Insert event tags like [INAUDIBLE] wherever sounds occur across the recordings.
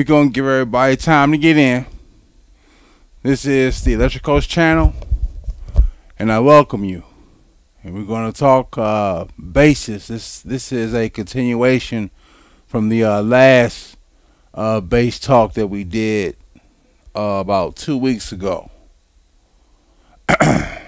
We're gonna give everybody time to get in. This is the Electric Coach channel, and I welcome you. And we're gonna talk uh, basis. This this is a continuation from the uh, last uh, base talk that we did uh, about two weeks ago. [CLEARS THROAT]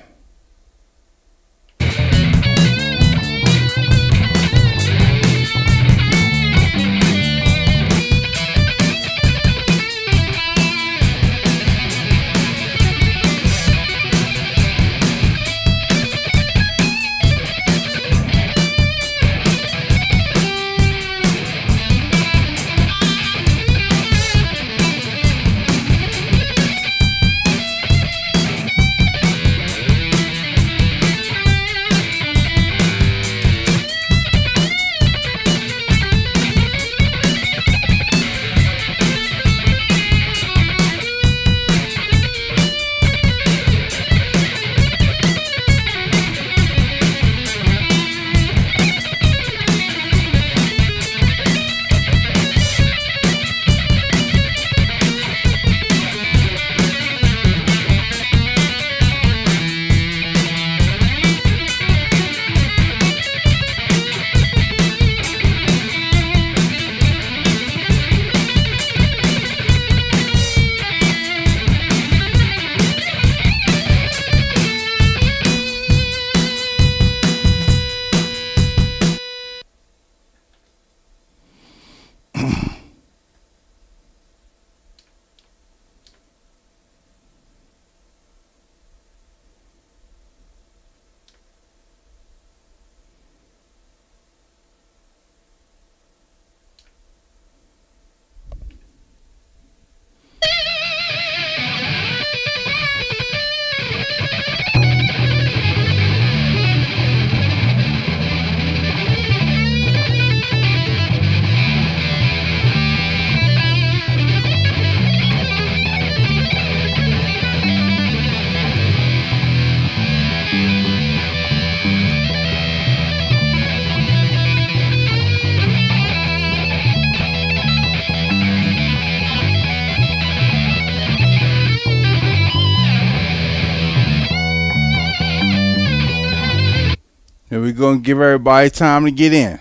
give everybody time to get in.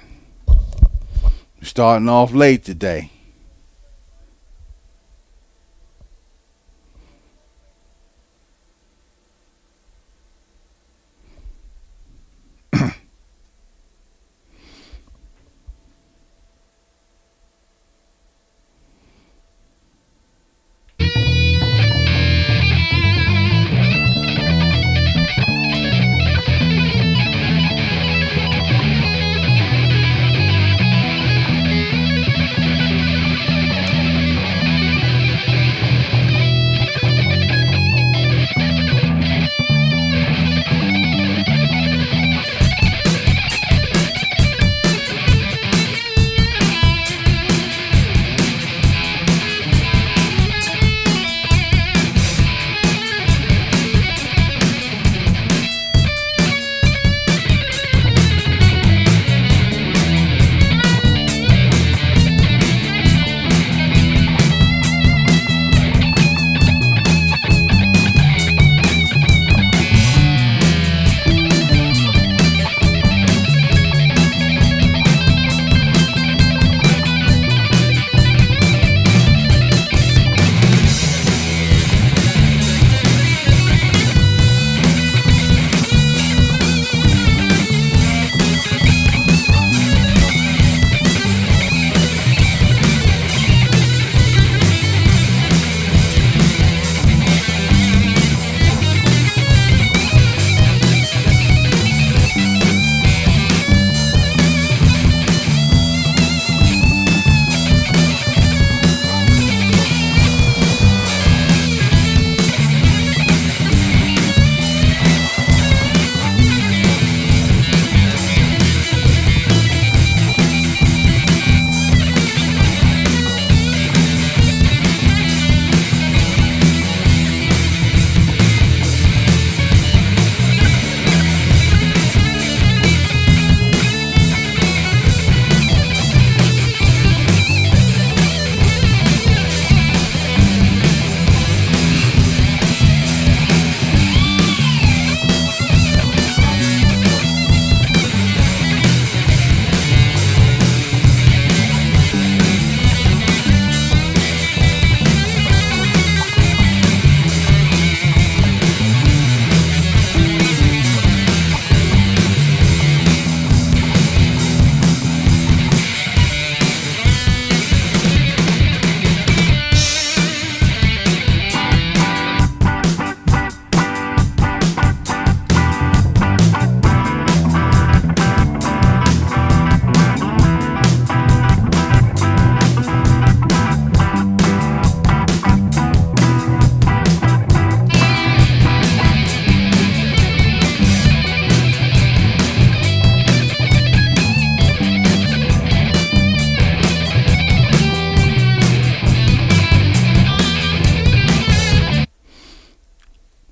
Starting off late today.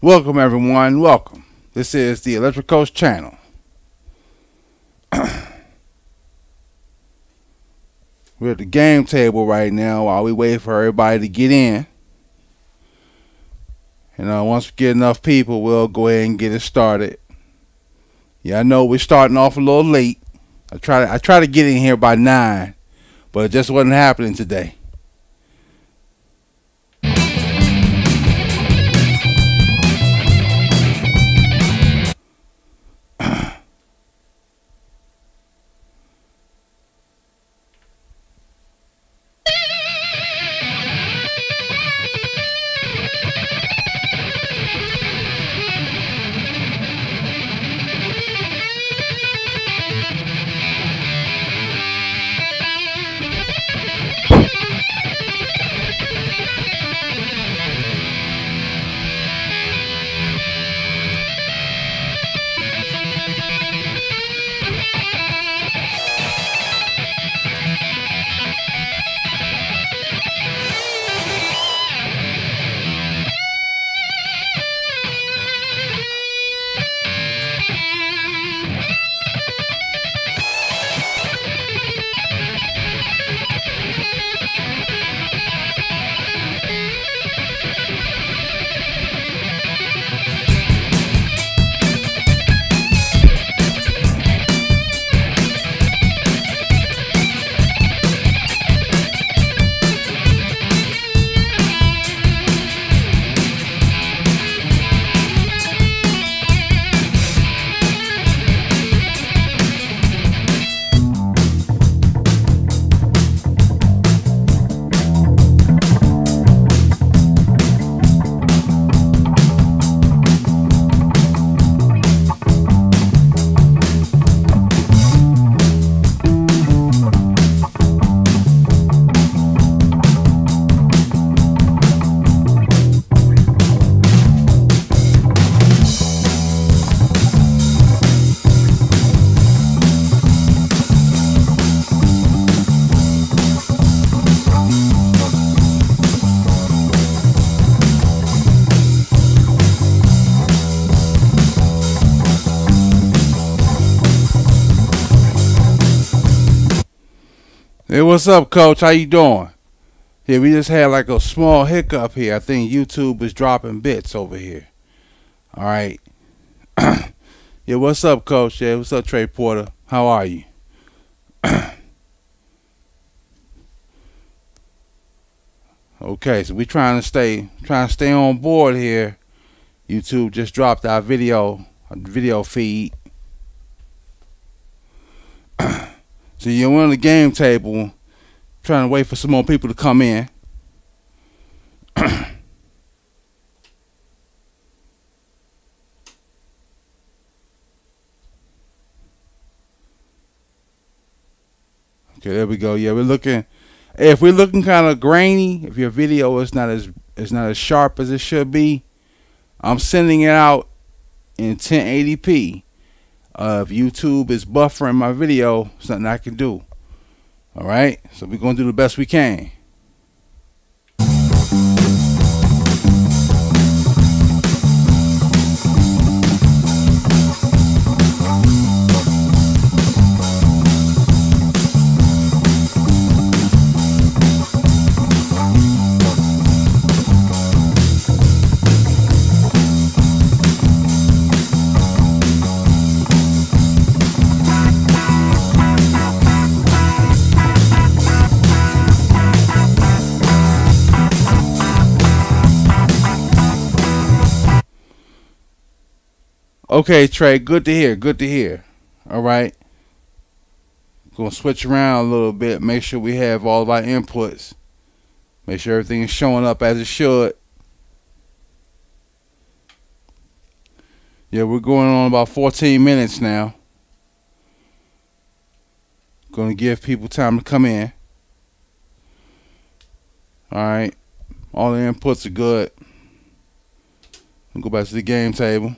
Welcome, everyone. Welcome. This is the Electric Coach channel. [CLEARS THROAT] We're at the game table right now while we wait for everybody to get in. And uh, once we get enough people, we'll go ahead and get it started. Yeah, I know we're starting off a little late. I try to I try to get in here by nine, but it just wasn't happening today. Up, Coach? How you doing? Yeah, we just had like a small hiccup here. I think YouTube is dropping bits over here. All right. [CLEARS THROAT] yeah, what's up, Coach? Yeah, what's up, Trey Porter? How are you? [CLEARS THROAT] okay, so we trying to stay trying to stay on board here. YouTube just dropped our video video feed. [CLEARS THROAT] So you're on the game table trying to wait for some more people to come in. [CLEARS THROAT] okay, there we go. Yeah, we're looking if we're looking kind of grainy, if your video is not as is not as sharp as it should be, I'm sending it out in 1080p. Uh, if YouTube is buffering my video, something I can do. All right, so we're gonna do the best we can. Okay, Trey, good to hear. Good to hear. All right. Gonna switch around a little bit, make sure we have all of our inputs. Make sure everything is showing up as it should. Yeah, we're going on about 14 minutes now. Gonna give people time to come in. Alright. All the inputs are good. Go back to the game table.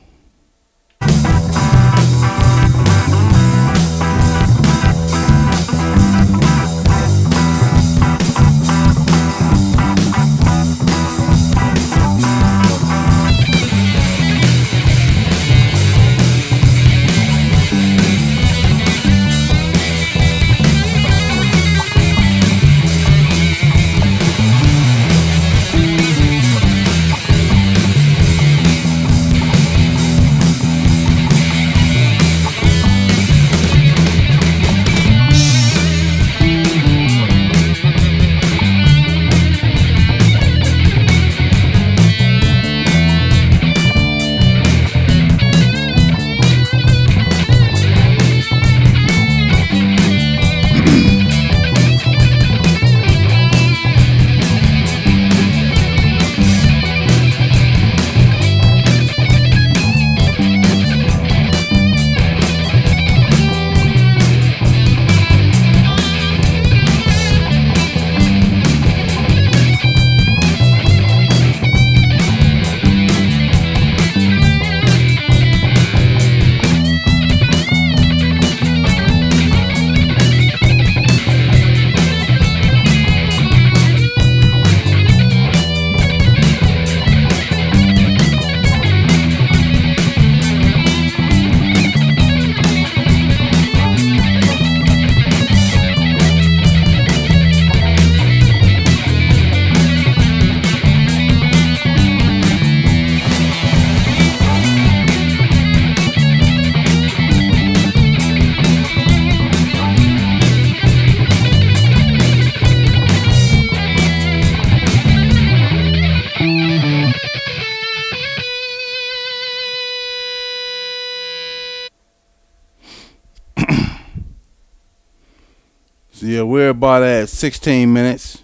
About at 16 minutes.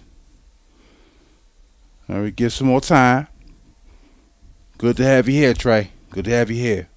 Let me give some more time. Good to have you here, Trey. Good to have you here.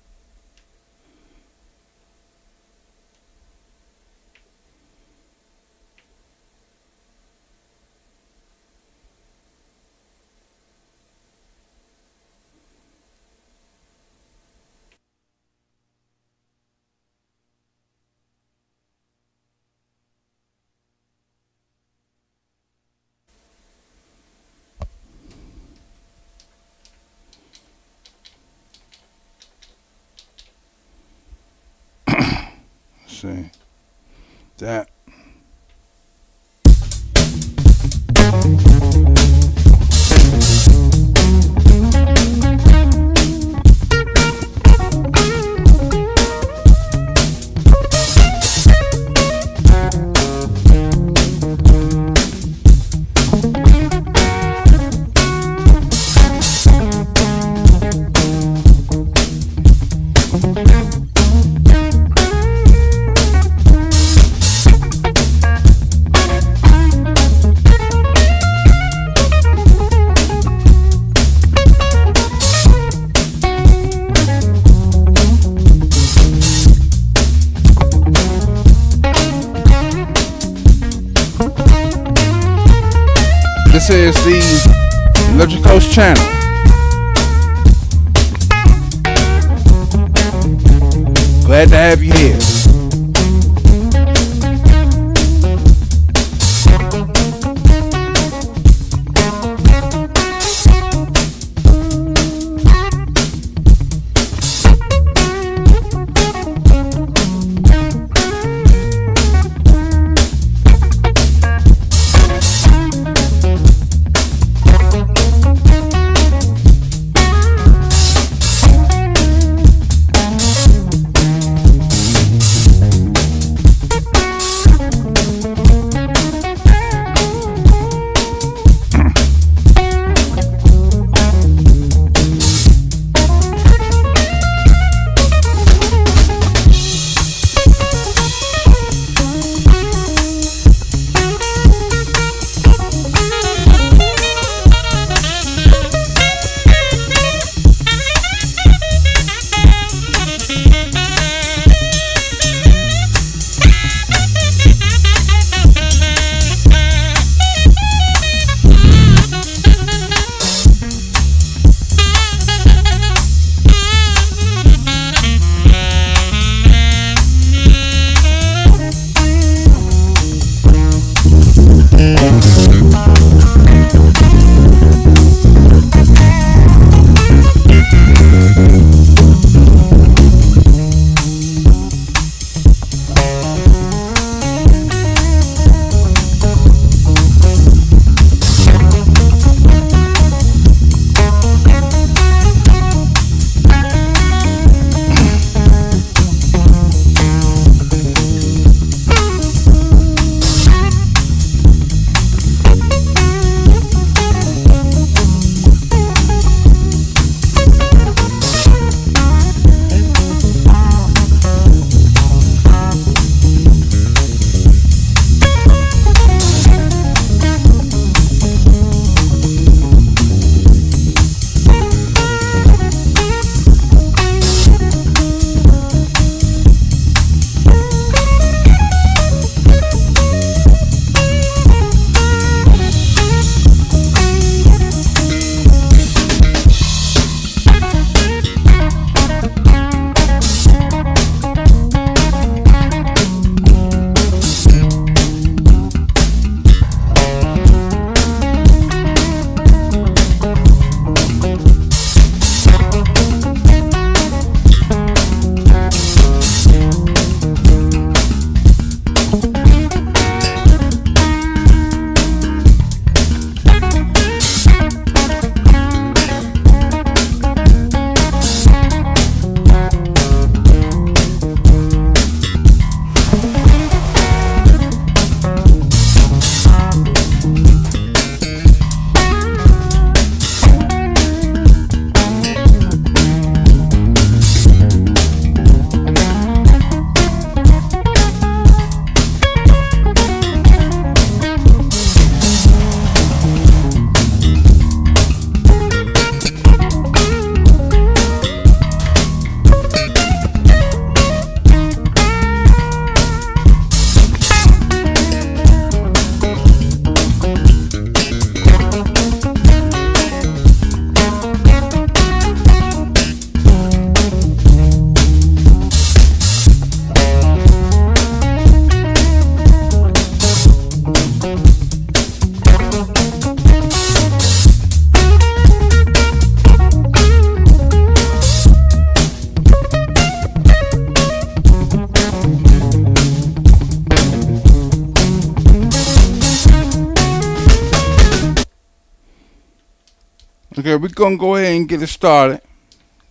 We're gonna go ahead and get it started.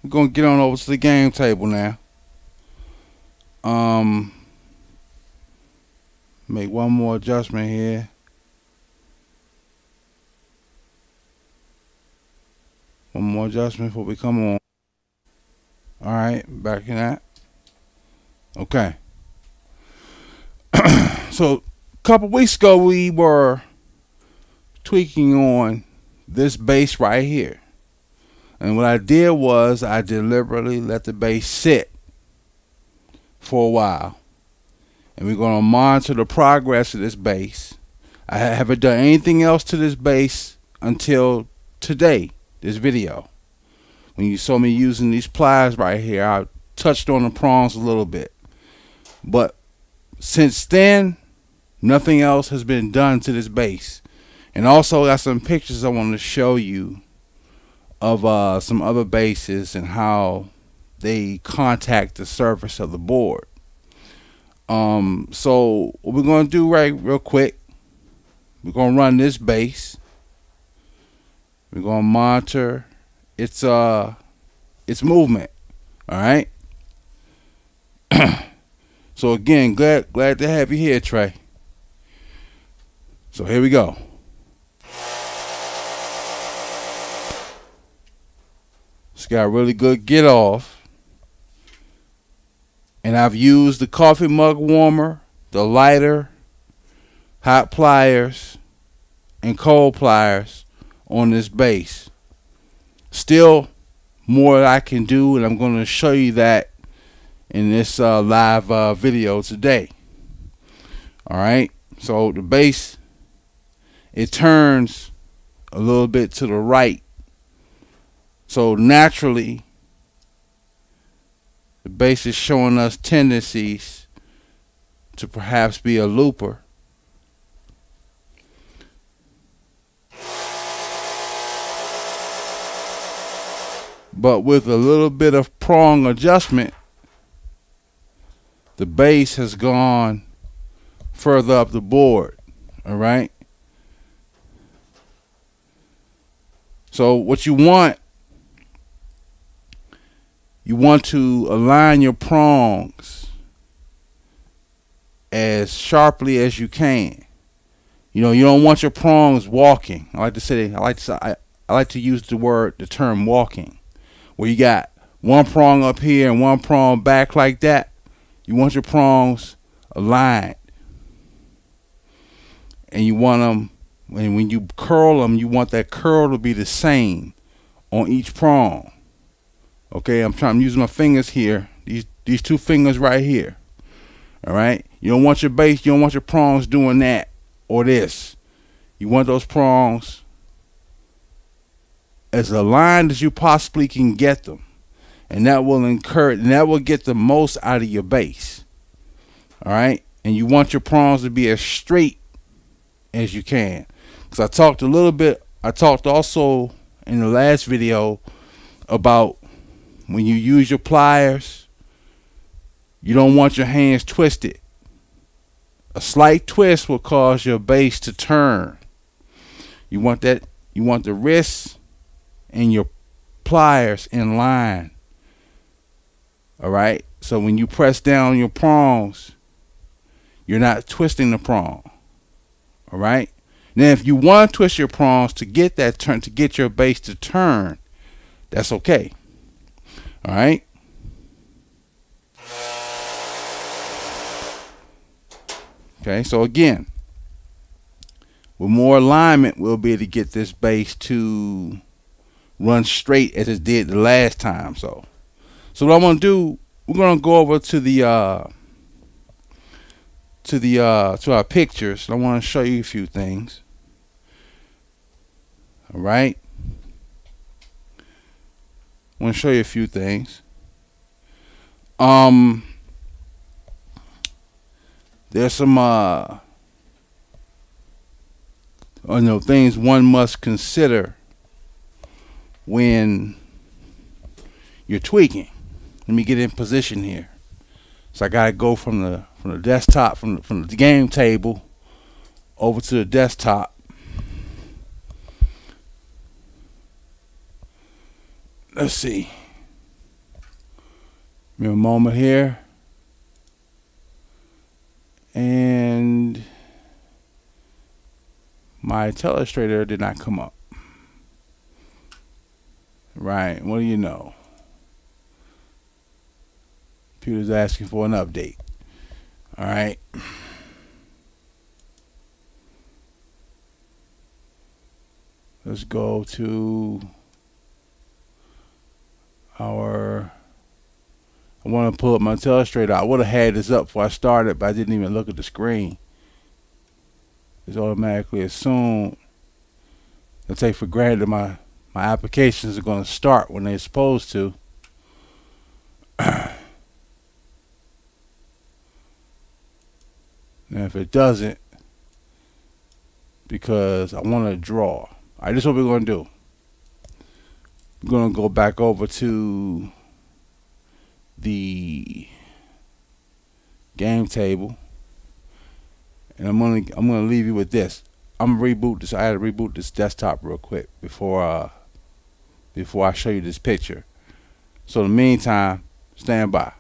We're gonna get on over to the game table now. Um, make one more adjustment here. One more adjustment before we come on. All right, back in that. Okay. [CLEARS THROAT] so, a couple weeks ago, we were tweaking on this base right here. And what I did was I deliberately let the base sit for a while. And we're going to monitor the progress of this base. I haven't done anything else to this base until today, this video. When you saw me using these pliers right here, I touched on the prongs a little bit. But since then, nothing else has been done to this base. And also I got some pictures I want to show you of uh, some other bases and how they contact the surface of the board. Um, so what we're gonna do right real quick, we're gonna run this base. We're gonna monitor its uh its movement. All right. [CLEARS THROAT] so again, glad glad to have you here, Trey. So here we go. Got really good get off. And I've used the coffee mug warmer, the lighter, hot pliers, and cold pliers on this base. Still more I can do, and I'm going to show you that in this uh, live uh, video today. All right, so the base, it turns a little bit to the right so naturally, the base is showing us tendencies to perhaps be a looper. But with a little bit of prong adjustment, the base has gone further up the board. All right. So what you want you want to align your prongs as sharply as you can. You know, you don't want your prongs walking. I like to say, I like to, I, I like to use the word, the term walking, where you got one prong up here and one prong back like that. You want your prongs aligned, and you want them. And when you curl them, you want that curl to be the same on each prong. Okay, I'm trying. I'm using my fingers here. These these two fingers right here. All right. You don't want your base. You don't want your prongs doing that or this. You want those prongs as aligned as you possibly can get them, and that will encourage. And that will get the most out of your base. All right. And you want your prongs to be as straight as you can. Because I talked a little bit. I talked also in the last video about when you use your pliers, you don't want your hands twisted. A slight twist will cause your base to turn. You want that you want the wrists and your pliers in line. All right? So when you press down your prongs, you're not twisting the prong. All right? Now if you want to twist your prongs to get that turn to get your base to turn, that's okay. All right. Okay, so again, with more alignment, we'll be able to get this base to run straight as it did the last time. So, so what I'm gonna do, we're gonna go over to the uh, to the uh, to our pictures. I want to show you a few things. All right. I want to show you a few things. Um, there's some uh, you know things one must consider when you're tweaking. Let me get in position here. So I gotta go from the from the desktop from the, from the game table over to the desktop let's see. Give me a moment here. And my telestrator did not come up. Right, what do you know? Computer's asking for an update. All right. Let's go to our. I want to pull up my telestrator. I would have had this up before I started, but I didn't even look at the screen. It's automatically assumed. I take for granted my my applications are going to start when they're supposed to. [CLEARS THROAT] now, if it doesn't, because I want to draw. All right, this is what we're going to do. We're going to go back over to the game table. And I'm gonna I'm gonna leave you with this. I'm gonna reboot this. I had to reboot this desktop real quick before uh before I show you this picture. So in the meantime, stand by.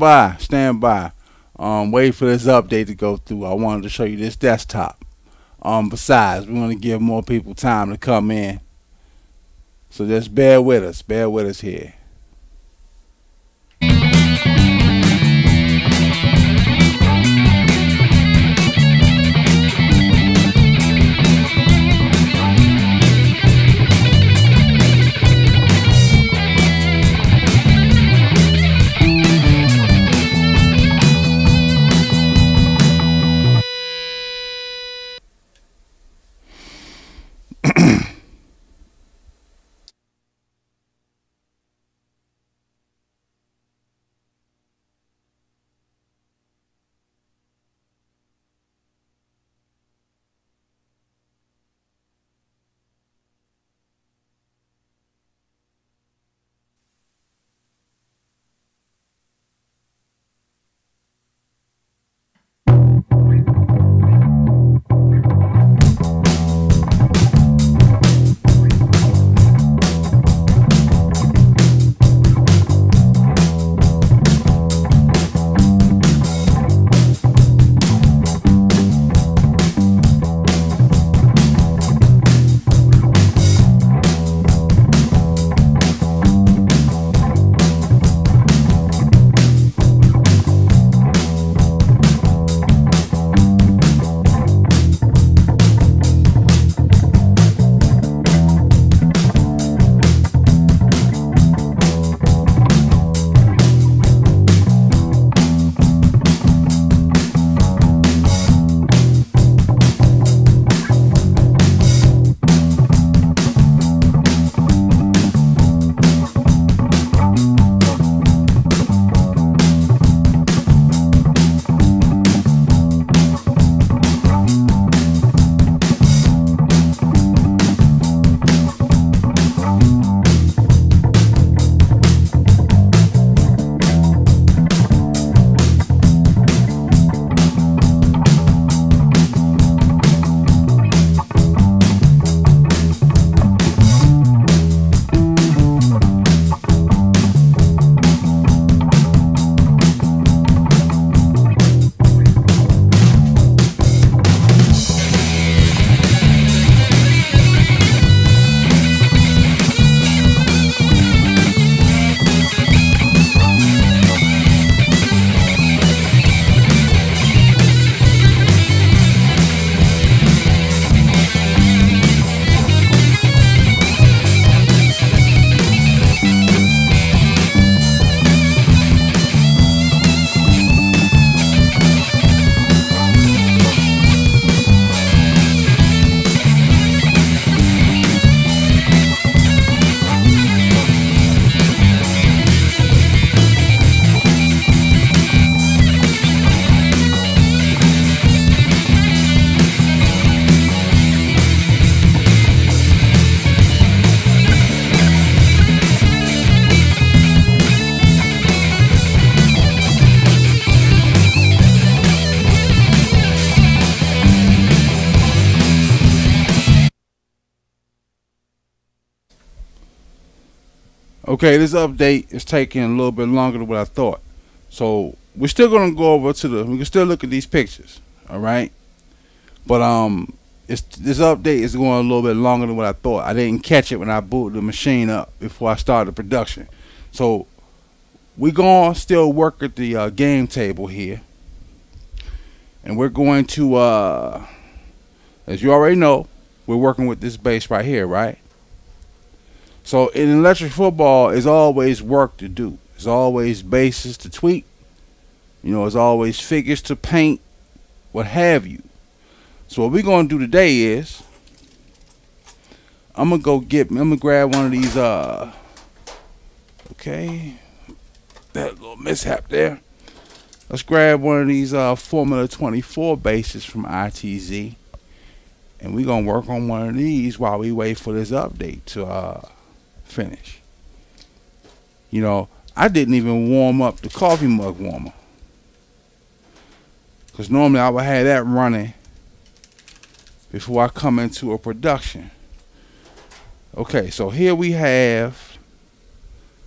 By, stand by. Um, wait for this update to go through. I wanted to show you this desktop. Um, besides, we want to give more people time to come in. So just bear with us. Bear with us here. Okay, this update is taking a little bit longer than what I thought. So we're still gonna go over to the. We can still look at these pictures. All right, but um, it's this update is going a little bit longer than what I thought. I didn't catch it when I booted the machine up before I started production. So we're gonna still work at the uh, game table here, and we're going to, uh, as you already know, we're working with this base right here, right? So in electric football, is always work to do. There's always bases to tweak. You know, there's always figures to paint, what have you. So what we're gonna do today is I'm gonna go get I'm gonna grab one of these uh okay that little mishap there. Let's grab one of these uh Formula 24 bases from ITZ and we're gonna work on one of these while we wait for this update to uh finish. You know, I didn't even warm up the coffee mug warmer. Because normally I would have that running before I come into a production. Okay, so here we have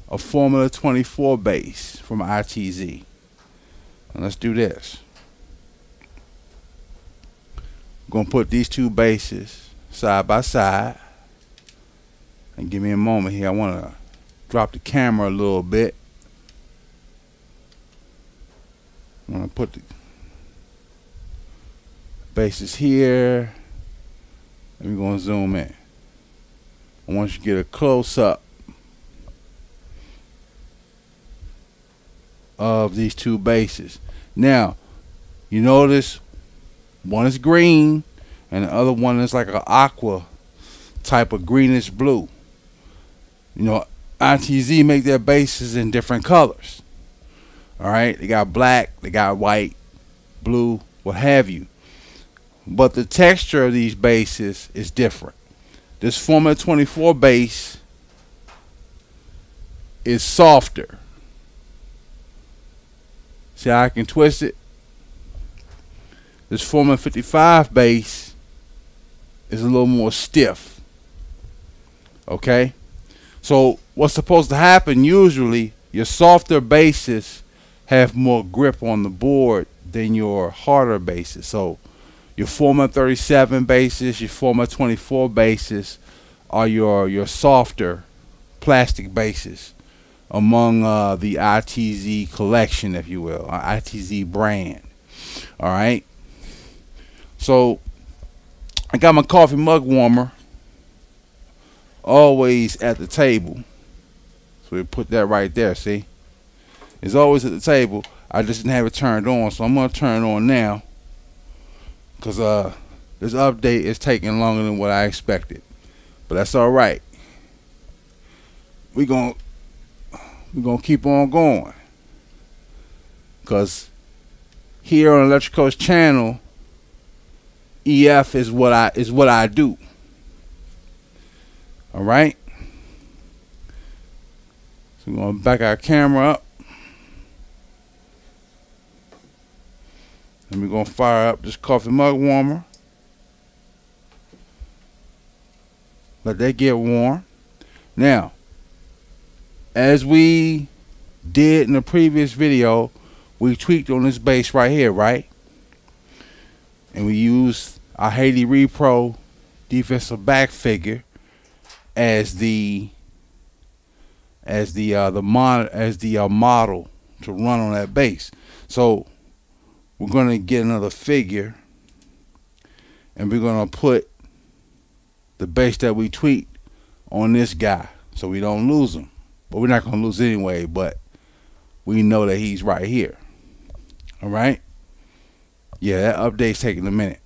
a Formula 24 base from ITZ. And let's do this. I'm going to put these two bases side by side. And give me a moment here. I want to drop the camera a little bit. I'm going to put the bases here. And we're going to zoom in. I want you to get a close up of these two bases. Now, you notice one is green and the other one is like an aqua type of greenish blue. You know, ITZ make their bases in different colors. All right, they got black, they got white, blue, what have you. But the texture of these bases is different. This Formula 24 base is softer. See how I can twist it? This Formula 55 base is a little more stiff. Okay? So what's supposed to happen usually, your softer bases have more grip on the board than your harder bases. So your former 37 bases, your former 24 bases are your your softer plastic bases among uh, the ITZ collection, if you will, uh, ITZ brand. All right. So I got my coffee mug warmer always at the table. So we put that right there, see? It's always at the table. I just didn't have it turned on, so I'm gonna turn it on now. Cause uh this update is taking longer than what I expected. But that's alright. We gonna we gonna keep on going. Cause here on Electric Coach channel, EF is what I is what I do. All right. So we're going to back our camera up. And we're going to fire up this coffee mug warmer. Let that get warm. Now, as we did in the previous video, we tweaked on this base right here, right? And we used our Haiti Repro defensive back figure as the as the uh, the mon as the uh, model to run on that base. So we're going to get another figure, and we're going to put the base that we tweet on this guy, so we don't lose him. But we're not going to lose anyway. But we know that he's right here. All right. Yeah, that update's taking a minute.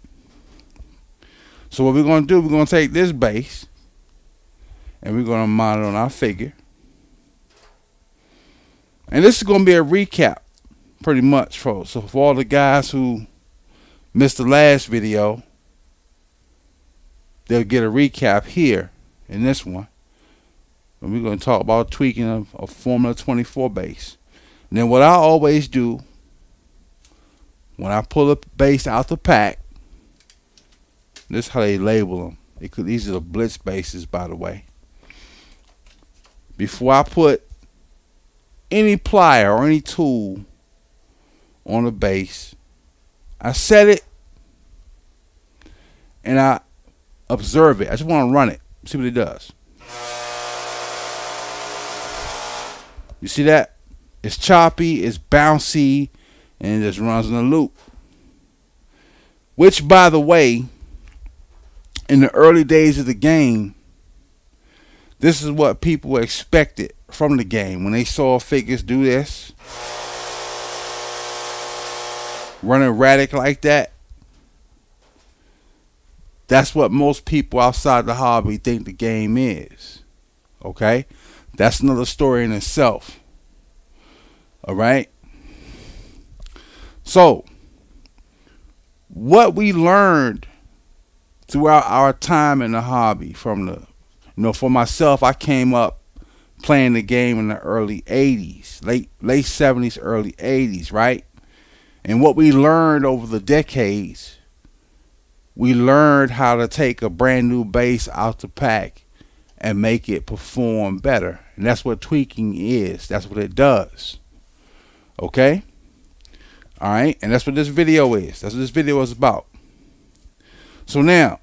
So what we're going to do, we're going to take this base and we're going to it on our figure. And this is going to be a recap, pretty much, for so for all the guys who missed the last video, they'll get a recap here in this one. And we're going to talk about tweaking of a Formula 24 base. And then what I always do when I pull a base out the pack, this is how they label them. It could, these are the Blitz bases, by the way before I put any plier or any tool on the base, I set it and I observe it. I just want to run it, see what it does. You see that? It's choppy, it's bouncy, and it just runs in a loop. Which, by the way, in the early days of the game, this is what people expected from the game when they saw figures do this. Running erratic like that. That's what most people outside the hobby think the game is. Okay? That's another story in itself. Alright? So, what we learned throughout our time in the hobby from the you know, for myself, I came up playing the game in the early 80s, late late 70s, early 80s, right? And what we learned over the decades, we learned how to take a brand new base out the pack and make it perform better. And that's what tweaking is. That's what it does. Okay? All right? And that's what this video is. That's what this video is about. So now,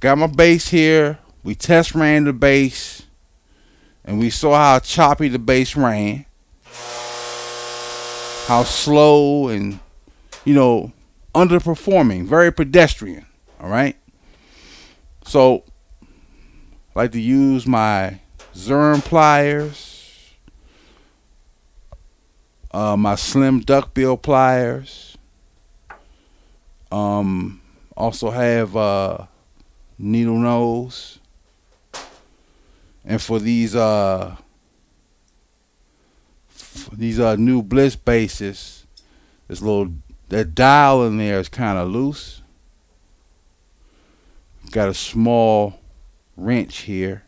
got my base here. We test ran the base. And we saw how choppy the base ran. How slow and, you know, underperforming. Very pedestrian. All right? So, I like to use my Zurn pliers, uh, my slim duckbill pliers. Um, also have uh, needle nose, and for these uh, for these uh new Blitz bases, this little that dial in there is kind of loose. Got a small wrench here.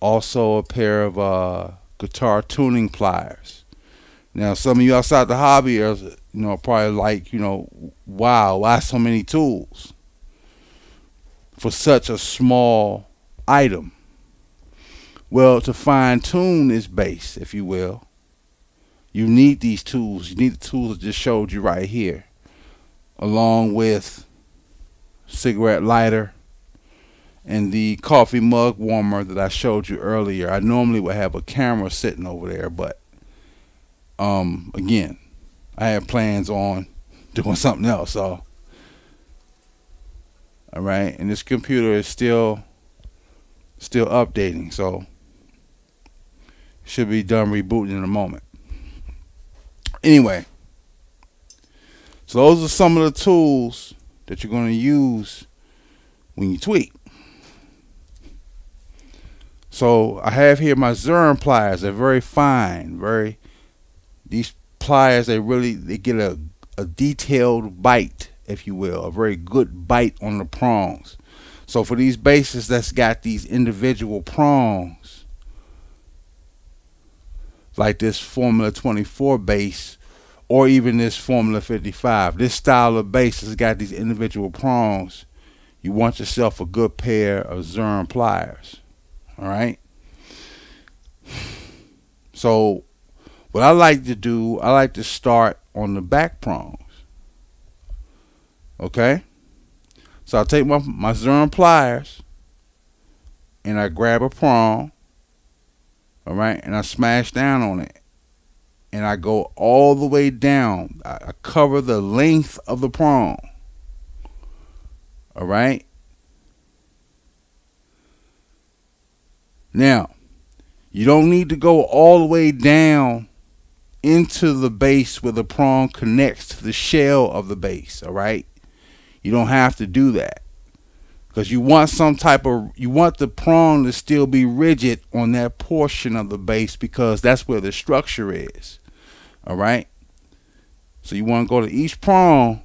Also a pair of uh, guitar tuning pliers. Now some of you outside the hobby are you know probably like, you know, wow, why so many tools for such a small item? Well, to fine tune this base, if you will, you need these tools. You need the tools I just showed you right here, along with cigarette lighter, and the coffee mug warmer that I showed you earlier. I normally would have a camera sitting over there, but um, again, I have plans on [LAUGHS] doing something else. So, all right, and this computer is still still updating, so should be done rebooting in a moment. Anyway, so those are some of the tools that you're going to use when you tweak. So I have here my Zurn pliers. They're very fine, very. These pliers they really they get a a detailed bite, if you will, a very good bite on the prongs. So for these bases that's got these individual prongs, like this Formula 24 base, or even this Formula 55, this style of base has got these individual prongs. You want yourself a good pair of Zurn pliers. All right. So, what I like to do, I like to start on the back prongs. Okay. So I take my my Zurn pliers and I grab a prong. All right, and I smash down on it, and I go all the way down. I, I cover the length of the prong. All right, Now, you don't need to go all the way down into the base where the prong connects to the shell of the base, all right? You don't have to do that. Because you want some type of, you want the prong to still be rigid on that portion of the base because that's where the structure is, all right? So you want to go to each prong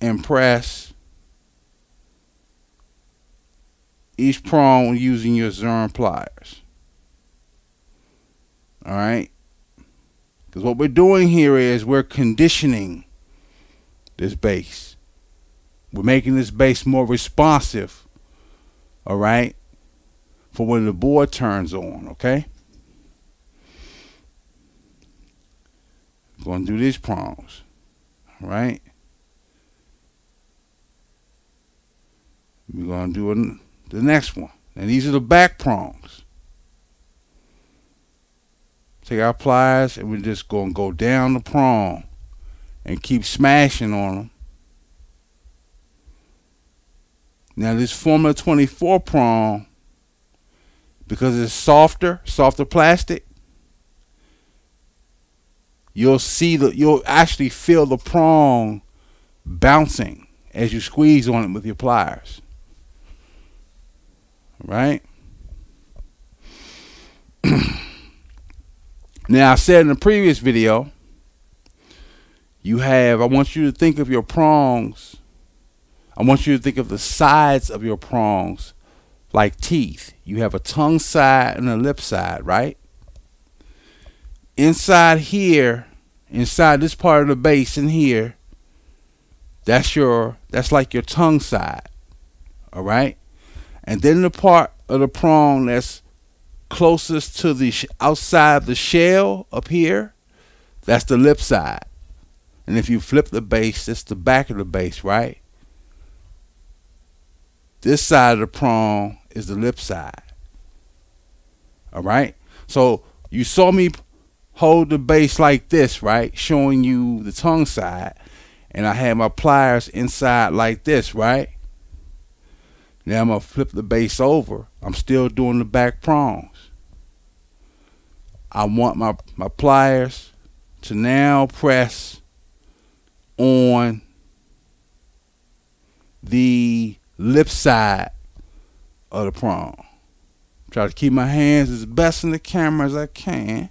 and press each prong using your Zurn pliers. All right? Because what we're doing here is we're conditioning this base. We're making this base more responsive. All right? For when the board turns on, okay? Going to do these prongs. All right? We're going to do an the next one. And these are the back prongs. Take our pliers and we're just going to go down the prong and keep smashing on them. Now this Formula 24 prong, because it's softer, softer plastic, you'll see the, you'll actually feel the prong bouncing as you squeeze on it with your pliers right? [CLEARS THROAT] now, I said in the previous video, you have, I want you to think of your prongs. I want you to think of the sides of your prongs like teeth. You have a tongue side and a lip side, right? Inside here, inside this part of the base in here, that's your that's like your tongue side. All right, and then the part of the prong that's closest to the outside the shell up here, that's the lip side. And if you flip the base, it's the back of the base, right? This side of the prong is the lip side. All right? So you saw me hold the base like this, right? Showing you the tongue side. And I had my pliers inside like this, right? Now I'm going to flip the base over. I'm still doing the back prongs. I want my, my pliers to now press on the lip side of the prong. Try to keep my hands as best in the camera as I can.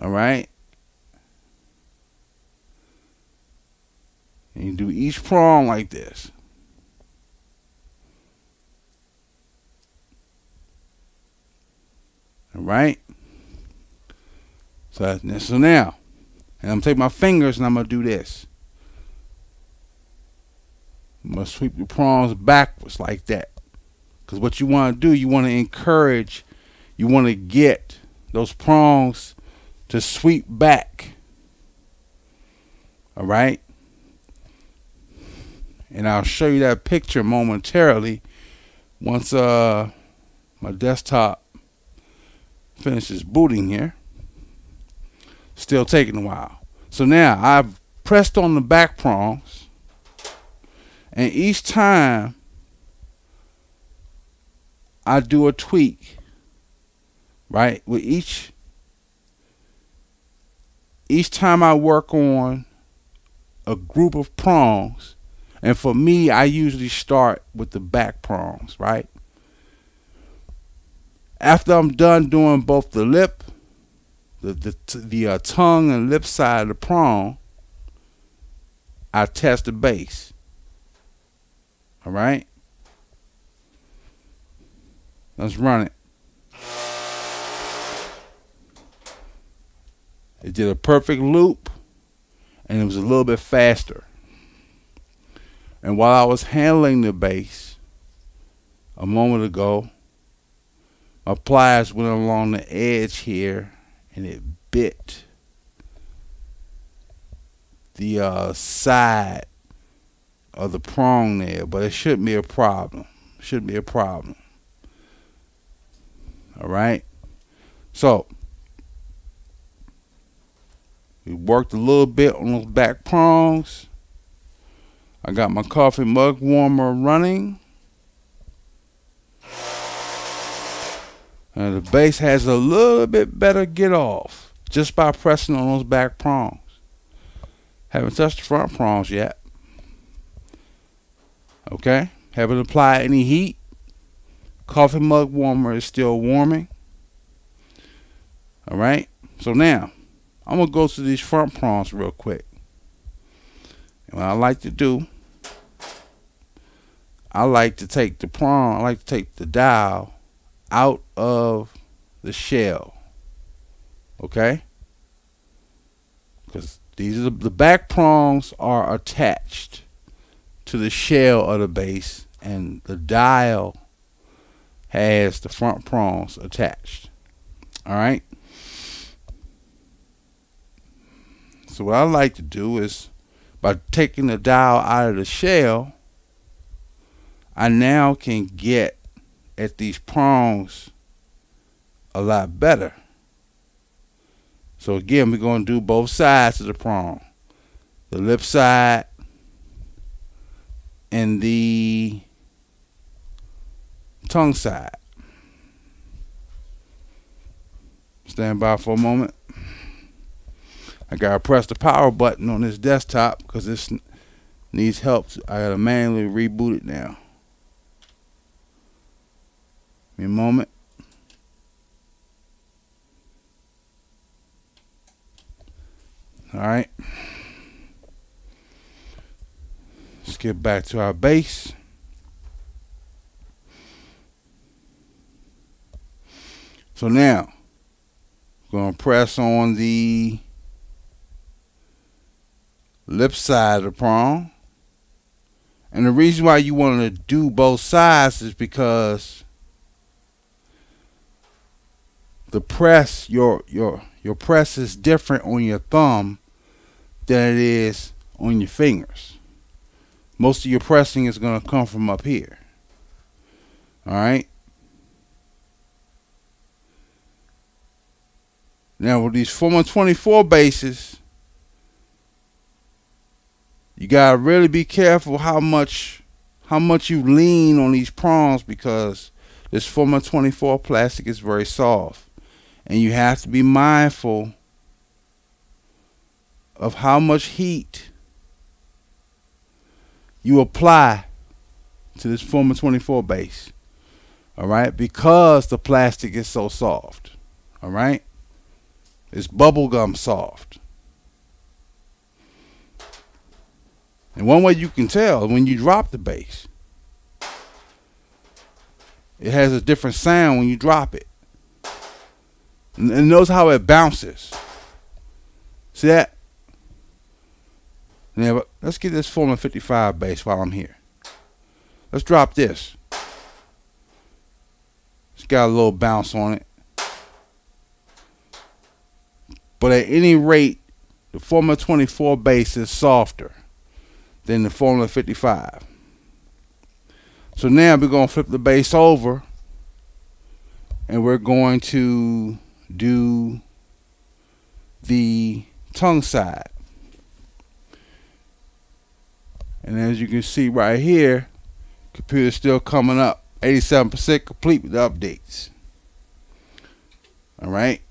All right. And you do each prong like this. All right. So, that's so now, and I'm take my fingers and I'm gonna do this. I'm gonna sweep the prongs backwards like that. Because what you want to do, you want to encourage, you want to get those prongs to sweep back. All right? And I'll show you that picture momentarily once uh, my desktop finishes booting here. Still taking a while. So now I've pressed on the back prongs, and each time I do a tweak, right? With each each time I work on a group of prongs, and for me, I usually start with the back prongs, right? After I'm done doing both the lip, the the the uh, tongue and lip side of the prong, I test the base. All right. Let's run it. It did a perfect loop and it was a little bit faster. And while I was handling the base a moment ago, my pliers went along the edge here and it bit the uh, side of the prong there, but it shouldn't be a problem. Shouldn't be a problem. All right. So we worked a little bit on those back prongs. I got my coffee mug warmer running. And the base has a little bit better get off just by pressing on those back prongs. Haven't touched the front prongs yet. Okay? Haven't applied any heat. Coffee mug warmer is still warming. All right. So now I'm gonna go to these front prongs real quick. And what I like to do, I like to take the prong, I like to take the dowel out of the shell. Okay? Because these are the, back prongs are attached to the shell of the base and the dial has the front prongs attached. All right. So what I like to do is by taking the dial out of the shell, I now can get at these prongs a lot better. So again, we're going to do both sides of the prong. The lip side and the tongue side. Stand by for a moment. I gotta press the power button on this desktop because this needs help. I gotta manually reboot it now. Me a moment. All right. Let's get back to our base. So now, we're going to press on the lip side of the prong. And the reason why you want to do both sides is because the press your your your press is different on your thumb than it is on your fingers. Most of your pressing is going to come from up here. All right? Now with these Forma 24 bases, you gotta really be careful how much how much you lean on these prongs because this Forma 24 plastic is very soft. And you have to be mindful of how much heat you apply to this Forma 24 base. All right, because the plastic is so soft. All right, it's bubblegum soft. And one way you can tell when you drop the base, it has a different sound when you drop it. And notice how it bounces. See that? Now, let's get this Forma 55 base while I'm here. Let's drop this. It's got a little bounce on it. But at any rate, the Forma 24 base is softer than the Formula 55. So now we're going to flip the base over and we're going to do the tongue side. And as you can see right here, computer still coming up 87% complete with the updates. All right.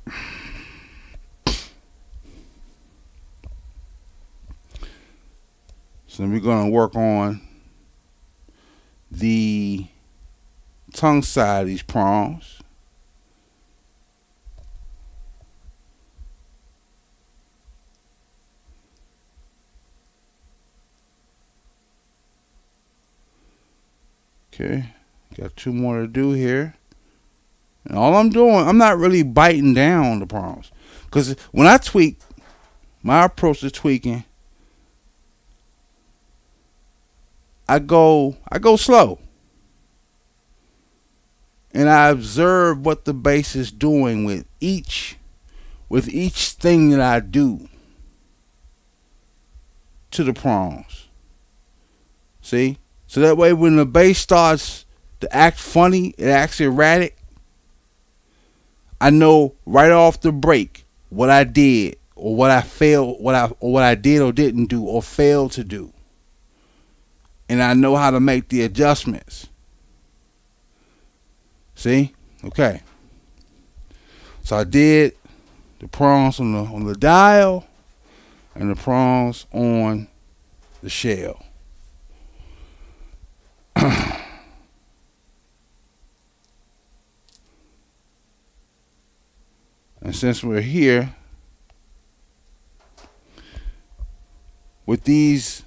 So we're going to work on the tongue side of these prongs. Okay, got two more to do here. And all I'm doing, I'm not really biting down the prongs. Because when I tweak, my approach to tweaking I go I go slow. And I observe what the base is doing with each with each thing that I do to the prongs. See? So that way when the base starts to act funny, it acts erratic, I know right off the break what I did or what I failed what I or what I did or didn't do or failed to do and I know how to make the adjustments. See? Okay. So I did the prongs on the on the dial and the prongs on the shell. [CLEARS THROAT] and since we're here with these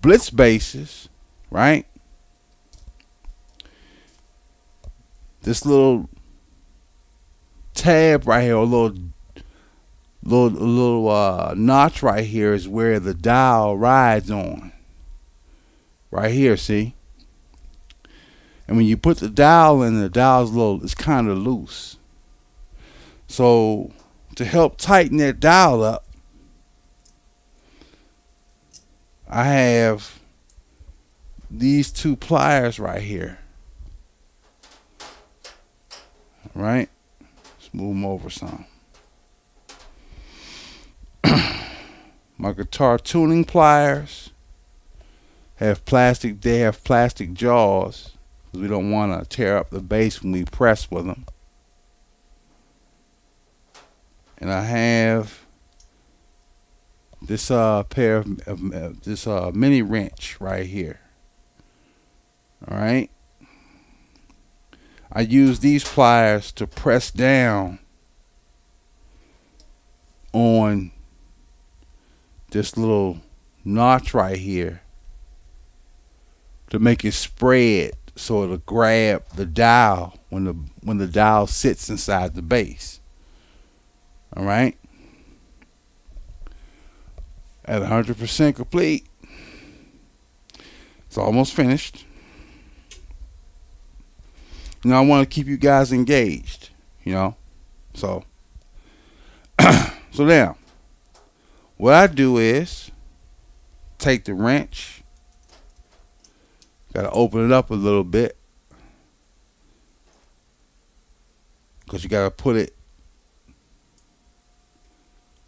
blitz bases, right? This little tab right here, a little little little uh, notch right here is where the dial rides on. Right here, see? And when you put the dial in, the dial's little it's kind of loose. So to help tighten that dial up, I have these two pliers right here. All right? Let's move them over some. [CLEARS THROAT] My guitar tuning pliers have plastic, they have plastic jaws because we don't want to tear up the base when we press with them. And I have this uh pair of, of this uh mini wrench right here. All right. I use these pliers to press down on this little notch right here to make it spread so it'll grab the dial when the when the dial sits inside the base. All right at 100% complete. It's almost finished. You know, I want to keep you guys engaged, you know. So [CLEARS THROAT] so now what I do is take the wrench, gotta open it up a little bit. Because you gotta put it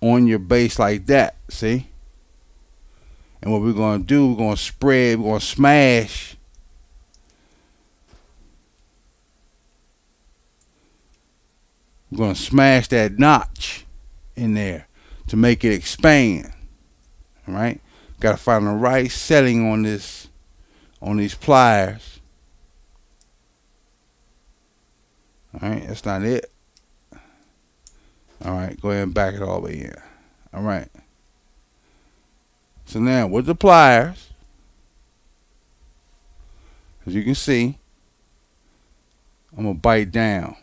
on your base like that, see? And what we're gonna do, we're gonna spread, we're gonna smash we're gonna smash that notch in there to make it expand. All right? Got to find the right setting on this on these pliers. All right, that's not it. All right, go ahead and back it all the way in. All right. So now with the pliers, as you can see, I'm gonna bite down.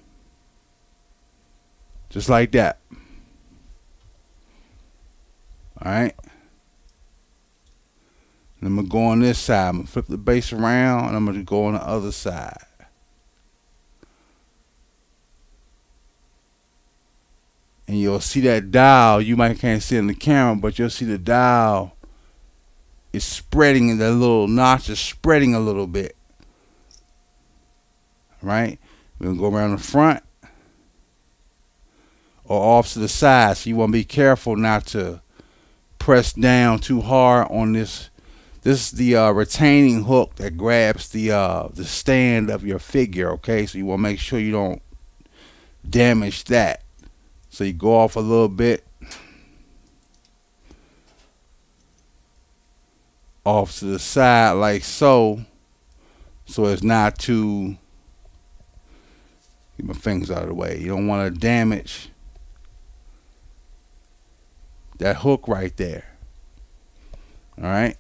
Just like that. Alright. I'm going to go on this side. I'm going to flip the base around and I'm going to go on the other side. And you'll see that dial. You might can't see it in the camera, but you'll see the dial is spreading and the little notch is spreading a little bit. Right? We're going to go around the front or off to the side. So you want to be careful not to press down too hard on this. This is the uh, retaining hook that grabs the uh, the stand of your figure. Okay, so you want to make sure you don't damage that. So you go off a little bit. Off to the side like so. So it's not too Get my fingers out of the way. You don't want to damage that hook right there. All right.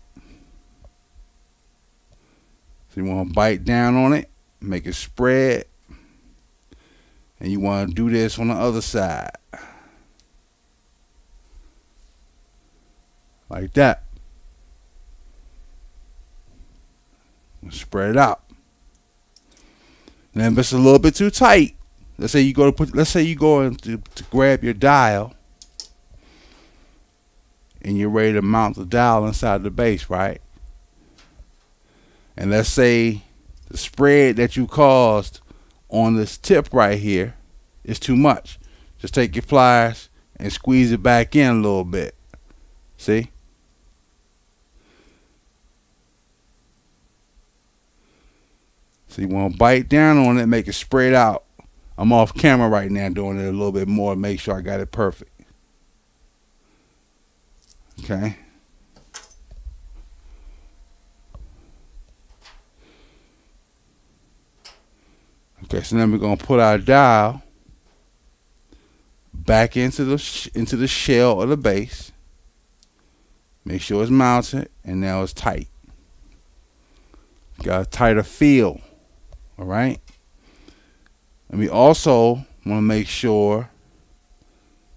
So you want to bite down on it, make it spread. And you want to do this on the other side. Like that. Spread it out. And if it's a little bit too tight, let's say you go to put let's say you go to, to grab your dial and you're ready to mount the dial inside the base, right? And let's say the spread that you caused on this tip right here is too much. Just take your pliers and squeeze it back in a little bit. See? So you want to bite down on it, make it spread out. I'm off camera right now doing it a little bit more, make sure I got it perfect. Okay. Okay, so then we're gonna put our dial back into the into the shell of the base. Make sure it's mounted, and now it's tight. Got a tighter feel. All right. And we also want to make sure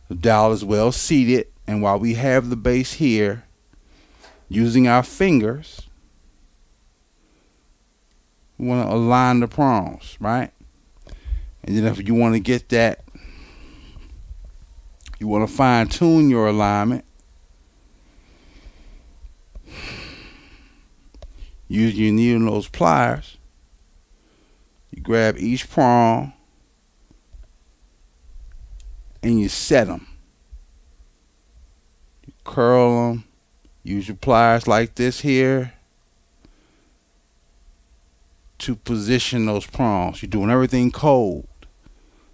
the dial is well seated and while we have the base here, using our fingers, we want to align the prongs, right? And then if you want to get that, you want to fine tune your alignment. Use your needle nose pliers. You grab each prong and you set them You curl them. Use your pliers like this here to position those prongs. You're doing everything cold.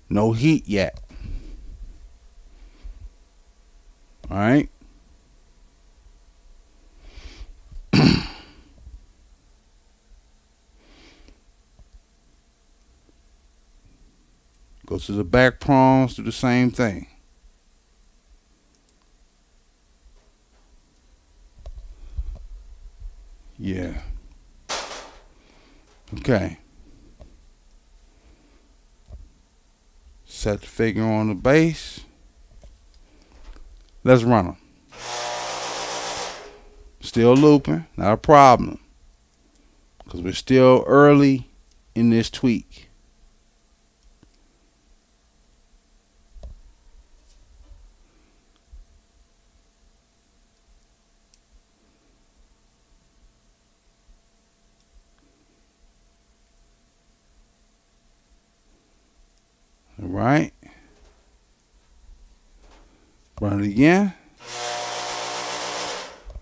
No heat yet. All right. [COUGHS] Go to the back prongs, do the same thing. Yeah. Okay. Set the figure on the base. Let's run them. Still looping, not a problem. because we're still early in this tweak. All right. Run it again.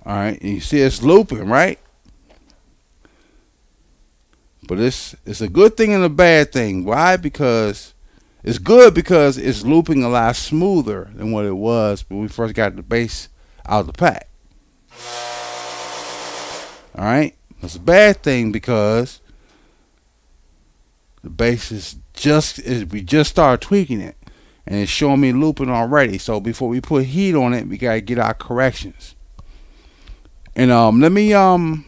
All right, and you see it's looping, right? But it's it's a good thing and a bad thing. Why? Because it's good because it's looping a lot smoother than what it was when we first got the base out of the pack. All right, it's a bad thing because the base is just is we just started tweaking it, and it's showing me looping already. So before we put heat on it, we gotta get our corrections. And um, let me um,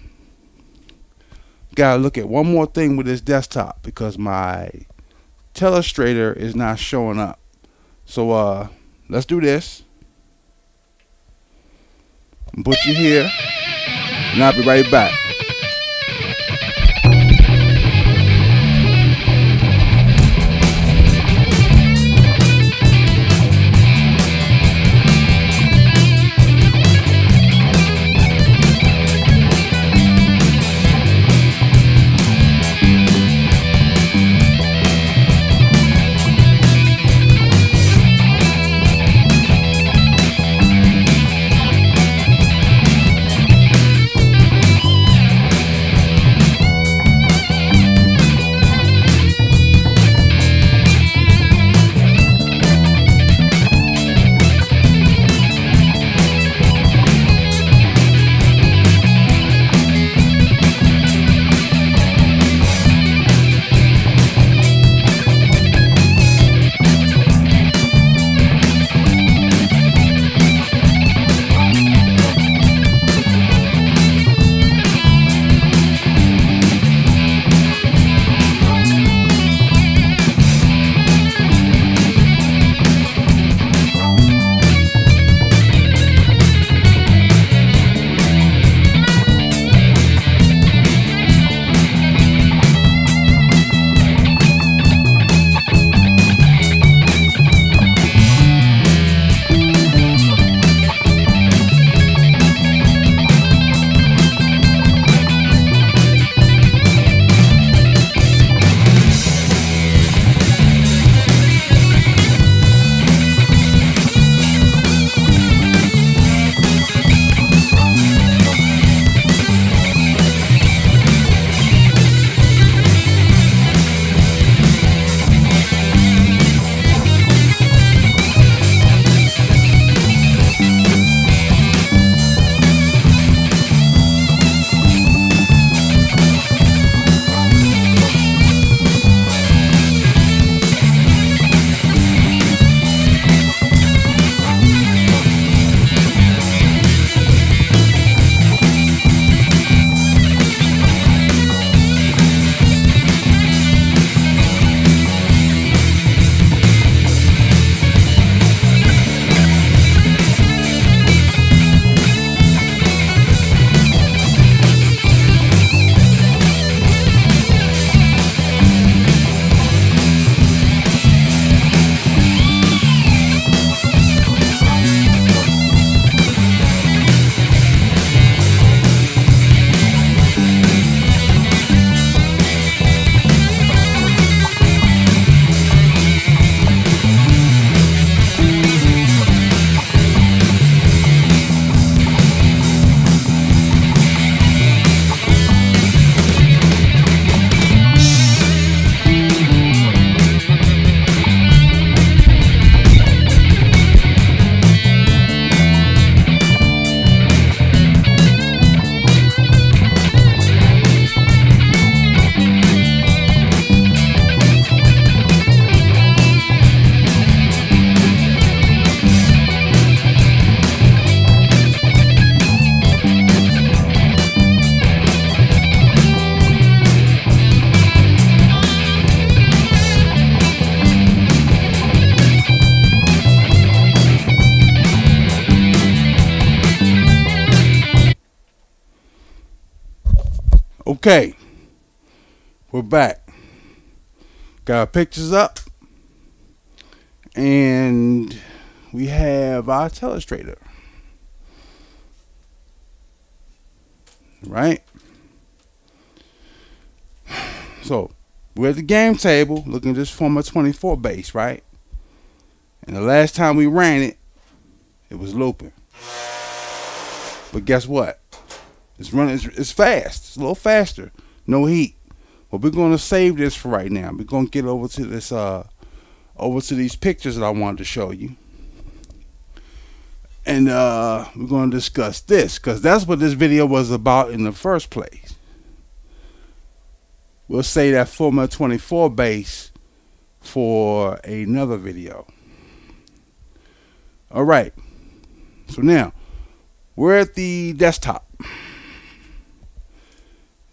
gotta look at one more thing with this desktop because my Telestrator is not showing up. So uh, let's do this. Put you here, and I'll be right back. Okay. we're back. Got our pictures up. And we have our telestrator. Right? So, we're at the game table looking at this Formula 24 base, right? And the last time we ran it, it was looping. But guess what? It's running, it's, it's fast. It's a little faster. No heat. But we're going to save this for right now. We're going to get over to this, uh, over to these pictures that I wanted to show you. And uh, we're going to discuss this because that's what this video was about in the first place. We'll say that Formula 24 base for another video. All right. So now we're at the desktop.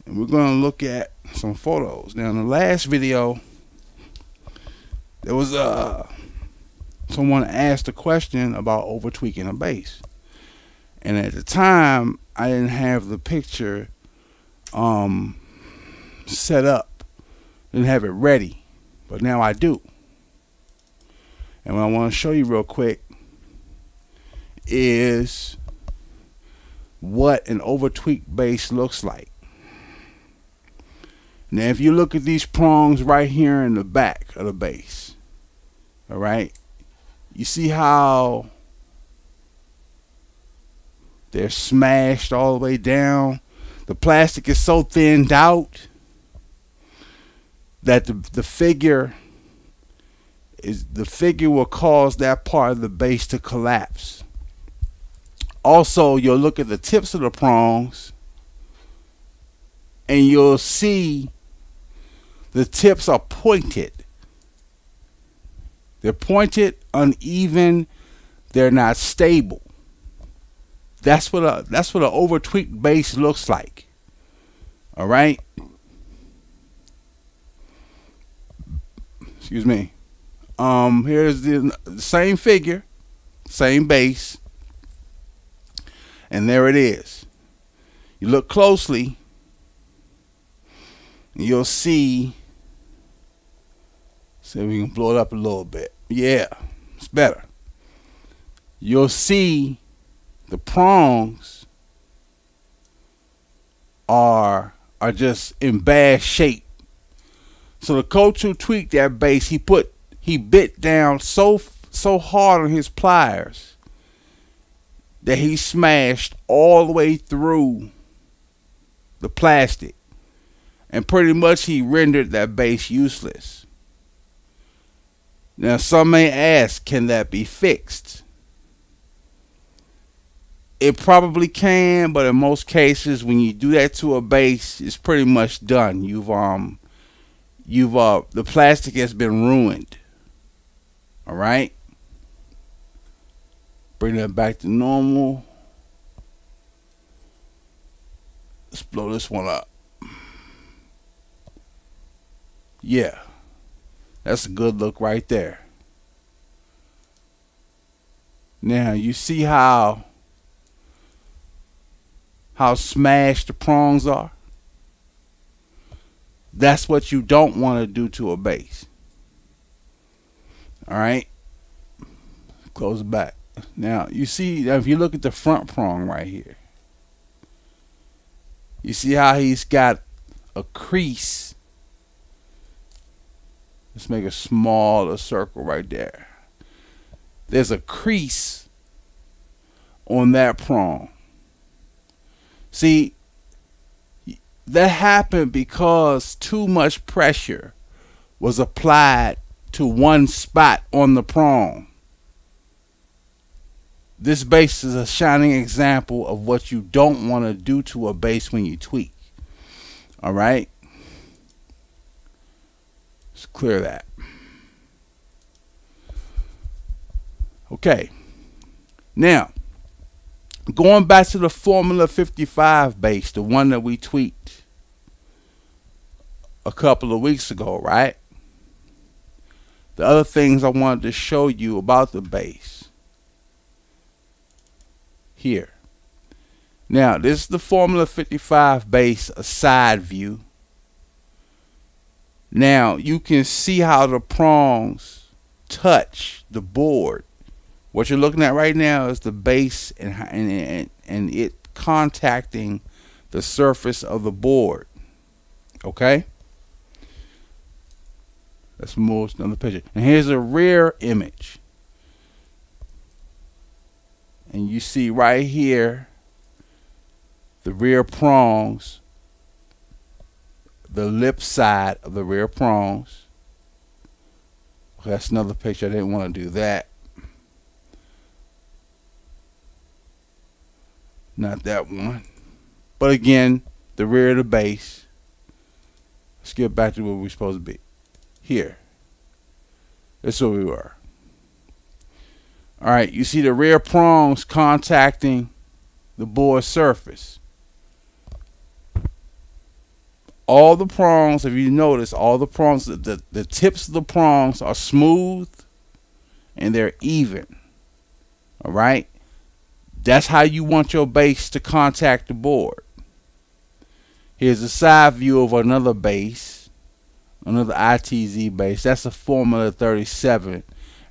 And we're going to look at some photos. Now in the last video there was uh someone asked a question about over tweaking a base. And at the time I didn't have the picture um set up. Didn't have it ready. But now I do. And what I want to show you real quick is what an over tweaked base looks like. Now, if you look at these prongs right here in the back of the base, all right, you see how they're smashed all the way down. The plastic is so thinned out that the, the figure is the figure will cause that part of the base to collapse. Also, you'll look at the tips of the prongs and you'll see the tips are pointed. They're pointed, uneven, they're not stable. That's what a that's what an over tweaked base looks like. All right? Excuse me. Um here's the same figure, same base. And there it is. You look closely, you'll see See we can blow it up a little bit. Yeah, it's better. You'll see the prongs are are just in bad shape. So the coach who tweaked that base, he put he bit down so so hard on his pliers that he smashed all the way through the plastic. And pretty much he rendered that base useless. Now, some may ask, can that be fixed? It probably can, but in most cases, when you do that to a base, it's pretty much done. You've um, you've uh, the plastic has been ruined. All right. Bring that back to normal. Let's blow this one up. Yeah. That's a good look right there. Now you see how how smashed the prongs are? That's what you don't want to do to a base. Alright? Close it back. Now you see if you look at the front prong right here. You see how he's got a crease Let's make a smaller circle right there. There's a crease on that prong. See, that happened because too much pressure was applied to one spot on the prong. This base is a shining example of what you don't want to do to a base when you tweak. All right? Let's clear that. Okay. Now, going back to the Formula 55 base, the one that we tweaked a couple of weeks ago, right? The other things I wanted to show you about the base. Here. Now, this is the Formula 55 base, a side view. Now you can see how the prongs touch the board. What you're looking at right now is the base and and and, it contacting the surface of the board. Okay? Let's move another picture. And here's a rear image. And you see right here the rear prongs, the lip side of the rear prongs. That's another picture. I didn't want to do that. Not that one. But again, the rear of the base. Let's get back to where we're supposed to be. Here. That's where we were. Alright, you see the rear prongs contacting the board surface. All the prongs, if you notice, all the prongs, the, the, tips of the prongs are smooth and they're even. Alright? That's how you want your base to contact the board. Here's a side view of another base, another ITZ base. That's a Formula 37.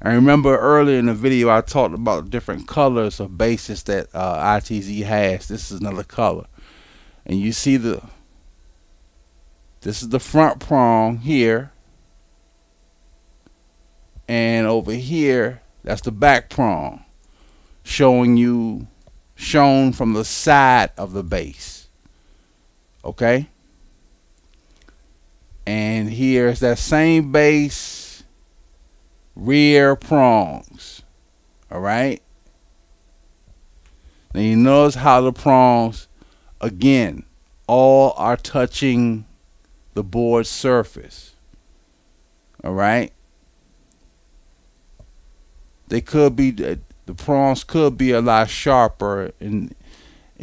And remember earlier in the video I talked about different colors of bases that uh, ITZ has. This is another color. And you see the, this is the front prong here. And over here, that's the back prong showing you shown from the side of the base. Okay? And here's that same base rear prongs. All right? Now you notice how the prongs again all are touching the board surface all right they could be the prongs could be a lot sharper in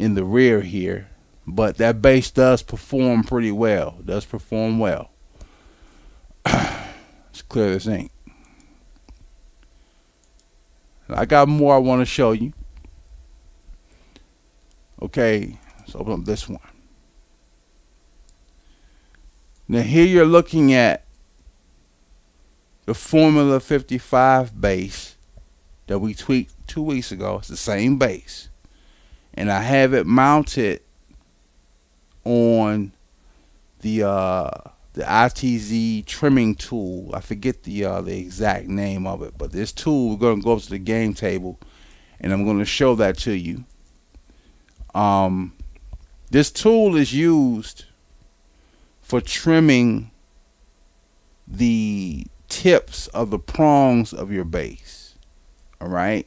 in the rear here, but that base does perform pretty well. Does perform well. [CLEARS THROAT] Let's clear this ink. I got more I want to show you. Okay, let's open up this one. Now here you're looking at the Formula 55 base that we tweaked two weeks ago. It's the same base. And I have it mounted on the uh, the ITZ trimming tool. I forget the uh, the exact name of it, but this tool we're gonna go up to the game table, and I'm gonna show that to you. Um, this tool is used for trimming the tips of the prongs of your base all right?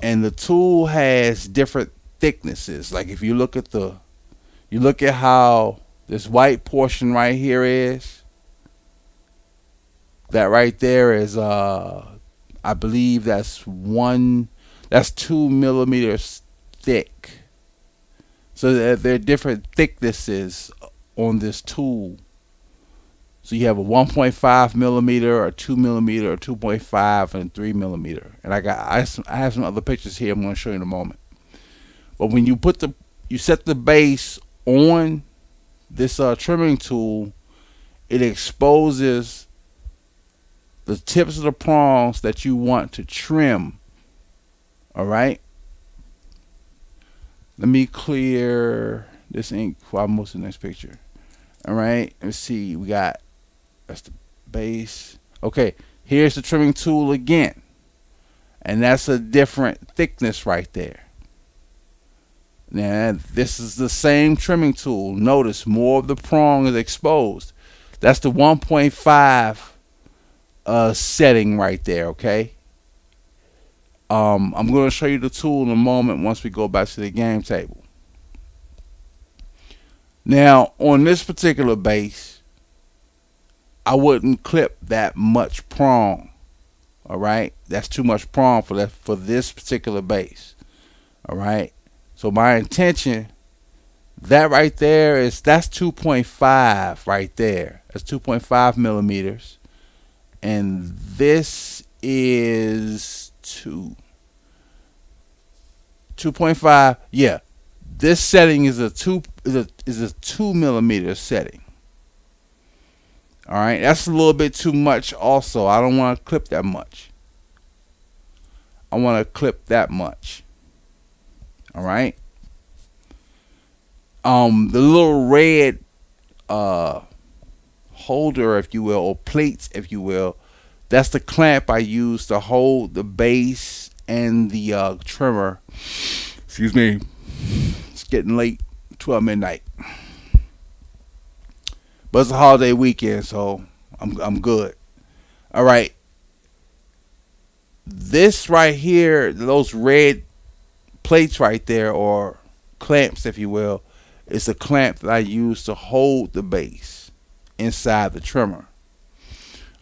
And the tool has different thicknesses. Like if you look at the you look at how this white portion right here is that right there is uh I believe that's one that's two millimeters thick. So there are different thicknesses on this tool so you have a 1.5 millimeter, or 2 millimeter, or 2.5, and 3 millimeter. And I got I have, some, I have some other pictures here. I'm going to show you in a moment. But when you put the you set the base on this uh, trimming tool, it exposes the tips of the prongs that you want to trim. All right. Let me clear this ink while I move to the next picture. All right. Let's see. We got that's the base. Okay, here's the trimming tool again. And that's a different thickness right there. Now, this is the same trimming tool. Notice more of the prong is exposed. That's the 1.5 uh, setting right there, okay? Um, I'm going to show you the tool in a moment once we go back to the game table. Now, on this particular base, I wouldn't clip that much prong. All right, that's too much prong for that for this particular base. All right, so my intention, that right there is that's 2.5 right there. That's 2.5 millimeters, and this is two. 2.5. Yeah, this setting is a two is a is a two millimeter setting. All right, that's a little bit too much. Also, I don't want to clip that much. I want to clip that much. All right. Um, the little red uh holder, if you will, or plates, if you will, that's the clamp I use to hold the base and the uh, trimmer. Excuse me. It's getting late. 12 midnight. But it's a holiday weekend, so I'm I'm good. All right. This right here, those red plates right there, or clamps, if you will, is a clamp that I use to hold the base inside the trimmer.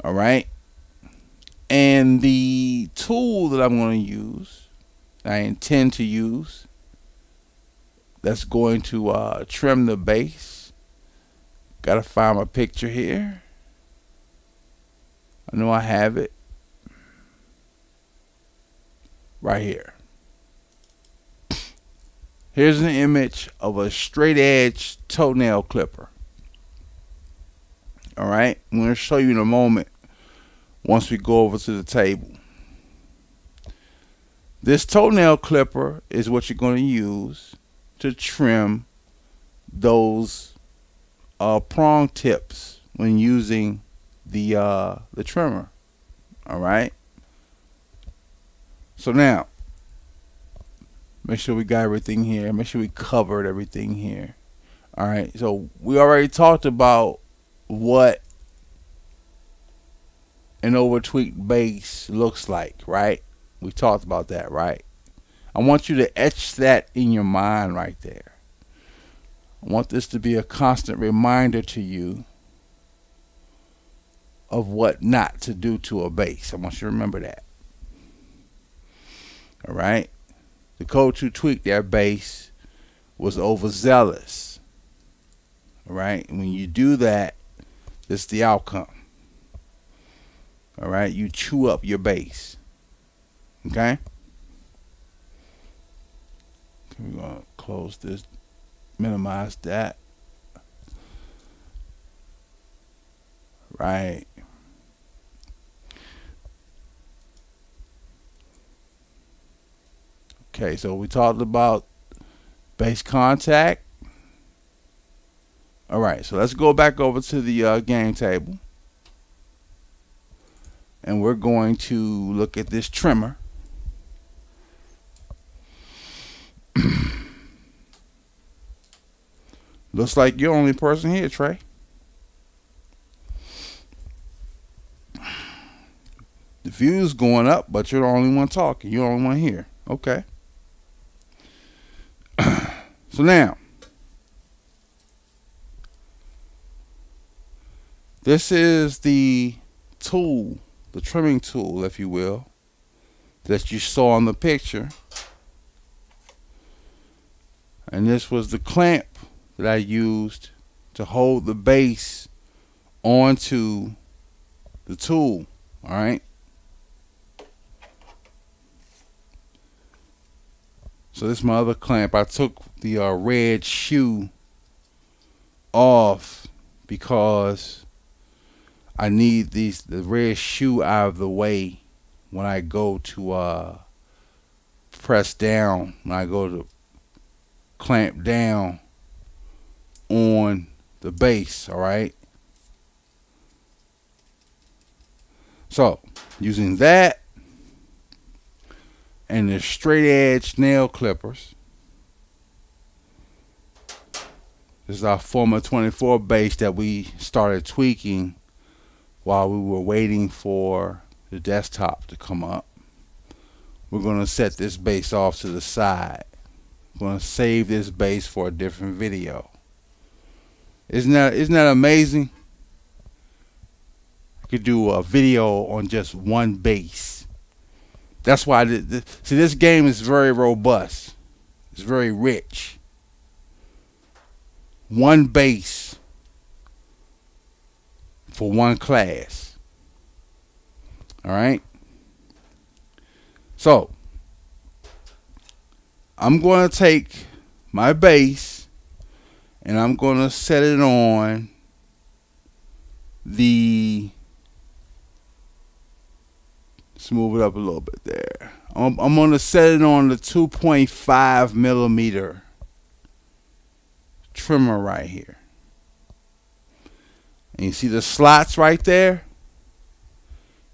All right. And the tool that I'm going to use, I intend to use, that's going to uh, trim the base. Got to find my picture here. I know I have it. Right here. Here's an image of a straight edge toenail clipper. All right, I'm going to show you in a moment once we go over to the table. This toenail clipper is what you're going to use to trim those uh, prong tips when using the uh, the trimmer. All right. So now, make sure we got everything here. Make sure we covered everything here. All right. So we already talked about what an over tweaked base looks like, right? We talked about that, right? I want you to etch that in your mind right there. I want this to be a constant reminder to you of what not to do to a base. I want you to remember that. All right? The coach who tweaked that base was overzealous. All right? And when you do that, this is the outcome. All right? You chew up your base. Okay? We're going to close this, minimize that. Right. Okay, so we talked about base contact. All right, so let's go back over to the uh, game table. And we're going to look at this trimmer. Looks like you're the only person here, Trey. The view's going up, but you're the only one talking. You're the only one here. Okay. [CLEARS THROAT] so now, this is the tool, the trimming tool, if you will, that you saw in the picture. And this was the clamp that I used to hold the base onto the tool. All right. So this is my other clamp. I took the uh, red shoe off because I need these the red shoe out of the way when I go to uh, press down. When I go to clamp down on the base, all right? So, using that and the straight edge nail clippers, this is our Formula 24 base that we started tweaking while we were waiting for the desktop to come up. We're going to set this base off to the side We're going to save this base for a different video. Isn't that isn't that amazing? I could do a video on just one base. That's why did this. see this game is very robust. It's very rich. One base for one class. All right. So I'm going to take my base and I'm going to set it on the smooth it up a little bit there. I'm, I'm going to set it on the 2.5 millimeter trimmer right here. And you see the slots right there?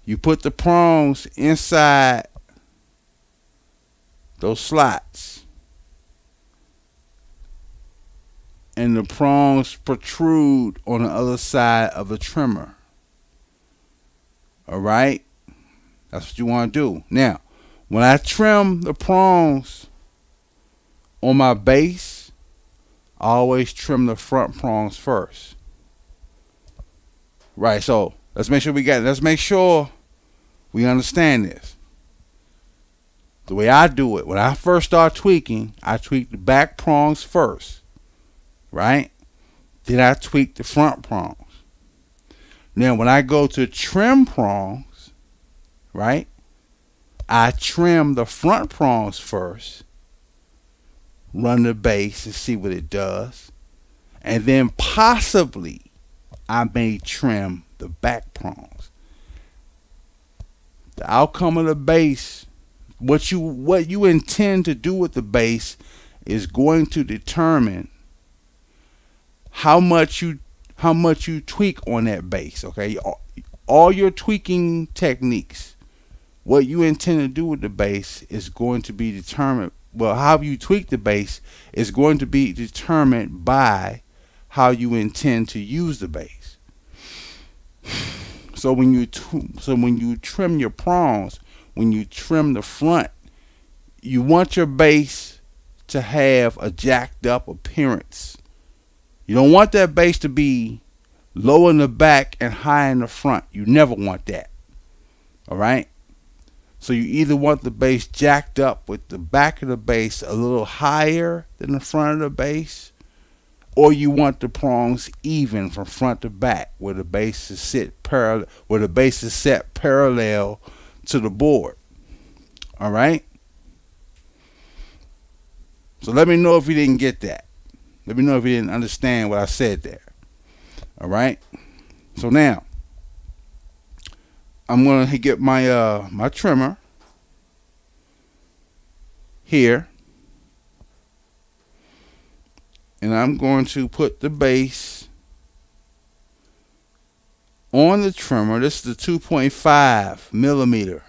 You put the prongs inside those slots. And the prongs protrude on the other side of the trimmer. Alright? That's what you want to do. Now, when I trim the prongs on my base, I always trim the front prongs first. Right, so let's make sure we got let's make sure we understand this. The way I do it, when I first start tweaking, I tweak the back prongs first. Right? Then I tweak the front prongs. Now when I go to trim prongs, right? I trim the front prongs first, run the base and see what it does, and then possibly I may trim the back prongs. The outcome of the base, what you what you intend to do with the base is going to determine how much you how much you tweak on that base, okay? All, your tweaking techniques, what you intend to do with the base is going to be determined well, how you tweak the base is going to be determined by how you intend to use the base. So when you so when you trim your prongs, when you trim the front, you want your base to have a jacked up appearance. You don't want that base to be low in the back and high in the front. You never want that. All right? So you either want the base jacked up with the back of the base a little higher than the front of the base or you want the prongs even from front to back where the base is sit parallel where the base is set parallel to the board all right so let me know if you didn't get that let me know if you didn't understand what I said there all right so now I'm gonna get my uh my trimmer here and I'm going to put the base on the trimmer. This is the 2.5 millimeter.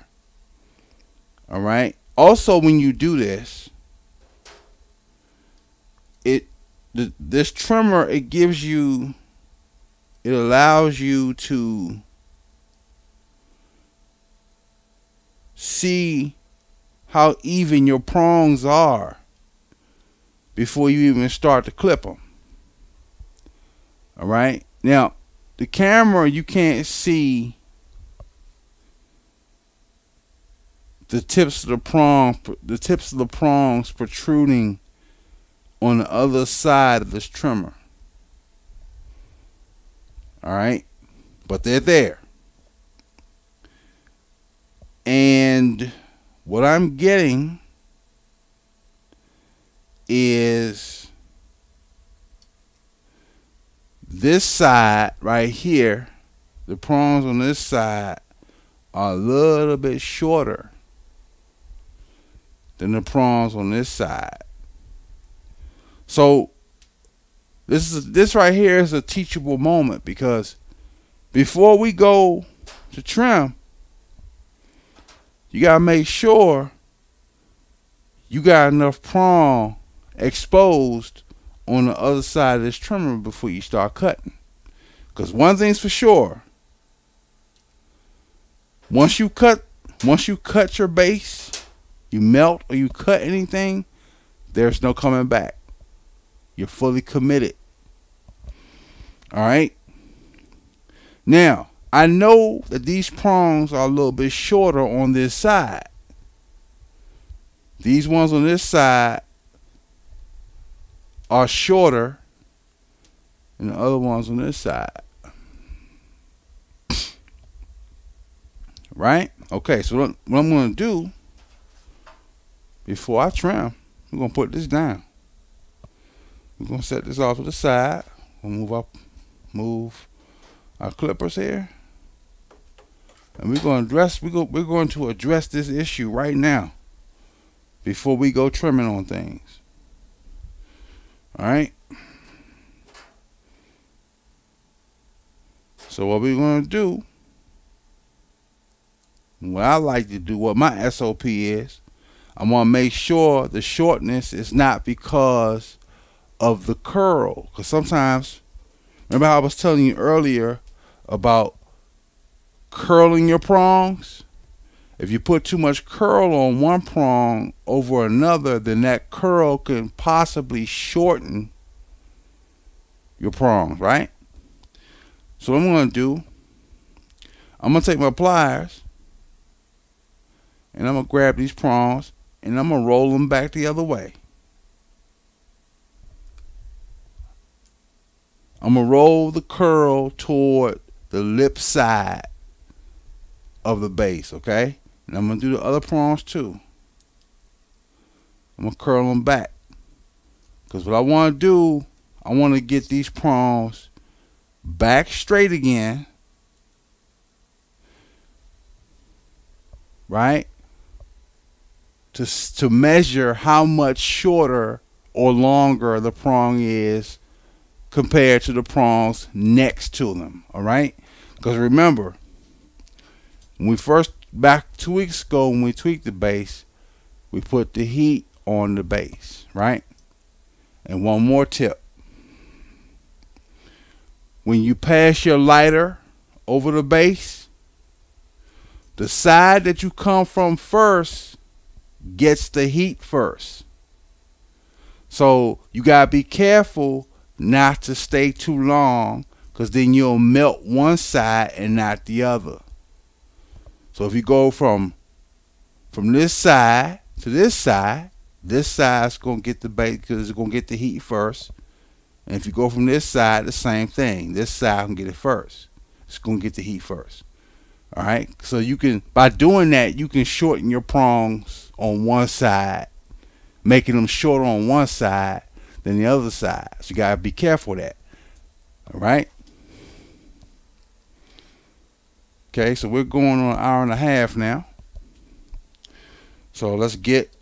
All right. Also, when you do this, it the, this trimmer it gives you it allows you to see how even your prongs are before you even start to clip them. All right. Now, the camera, you can't see the tips of the prong, the tips of the prongs protruding on the other side of this trimmer. All right. But they're there. And what I'm getting is this side right here, the prongs on this side are a little bit shorter than the prongs on this side. So this is this right here is a teachable moment because before we go to trim, you gotta make sure you got enough prong exposed on the other side of this trimmer before you start cutting. Because one thing's for sure. Once you cut once you cut your base, you melt or you cut anything, there's no coming back. You're fully committed. Alright? Now, I know that these prongs are a little bit shorter on this side. These ones on this side are shorter than the other ones on this side. [SNIFFS] Right? Okay, so what, I'm going to do before I trim, we're going to put this down. We're going to set this off to the side. We'll move up, move our clippers here. And we're going to address we go we're going to address this issue right now before we go trimming on things. All right? So what we're going to do what I like to do, what my SOP is, I want to make sure the shortness is not because of the curl. Because sometimes, remember how I was telling you earlier about curling your prongs? If you put too much curl on one prong over another, then that curl can possibly shorten your prongs, right? So what I'm going to do, I'm going to take my pliers and I'm going to grab these prongs and I'm going to roll them back the other way. I'm going to roll the curl toward the lip side of the base, okay? And I'm going to do the other prongs too. I'm going to curl them back. Because what I want to do, I want to get these prongs back straight again. Right? To, to measure how much shorter or longer the prong is compared to the prongs next to them. All right? Because remember, when we first, back two weeks ago, when we tweaked the base, we put the heat on the base, right? And one more tip. When you pass your lighter over the base, the side that you come from first gets the heat first. So you got to be careful not to stay too long because then you'll melt one side and not the other. So if you go from from this side to this side, this side's gonna get the bait because it's gonna get the heat first. And if you go from this side, the same thing. This side can get it first. It's gonna get the heat first. All right. So you can by doing that, you can shorten your prongs on one side, making them shorter on one side than the other side. So you gotta be careful that. All right. Okay, so we're going on an hour and a half now. So let's get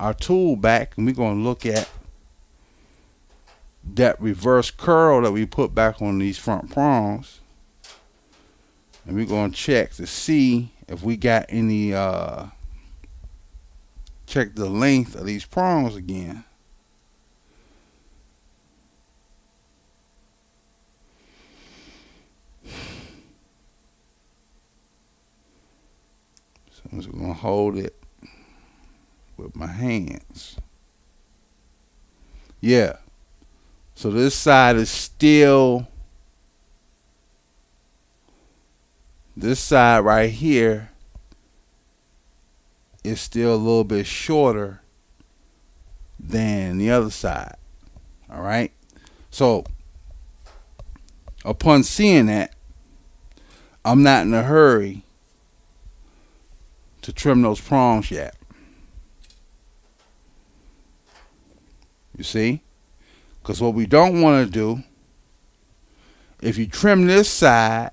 our tool back and we're going to look at that reverse curl that we put back on these front prongs. And we're going to check to see if we got any, uh, check the length of these prongs again. I'm just going to hold it with my hands. Yeah. So this side is still, this side right here is still a little bit shorter than the other side. All right. So upon seeing that, I'm not in a hurry to trim those prongs yet. You see? Because what we don't want to do, if you trim this side,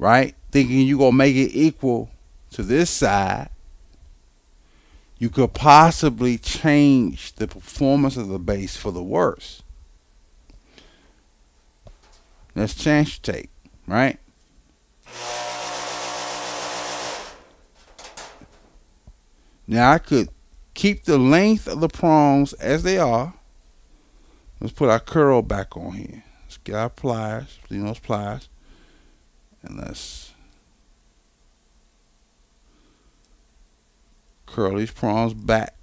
right, thinking you're going to make it equal to this side, you could possibly change the performance of the base for the worse. Let's change take, right? Now I could keep the length of the prongs as they are. Let's put our curl back on here. Let's get our pliers, those pliers, and let's curl these prongs back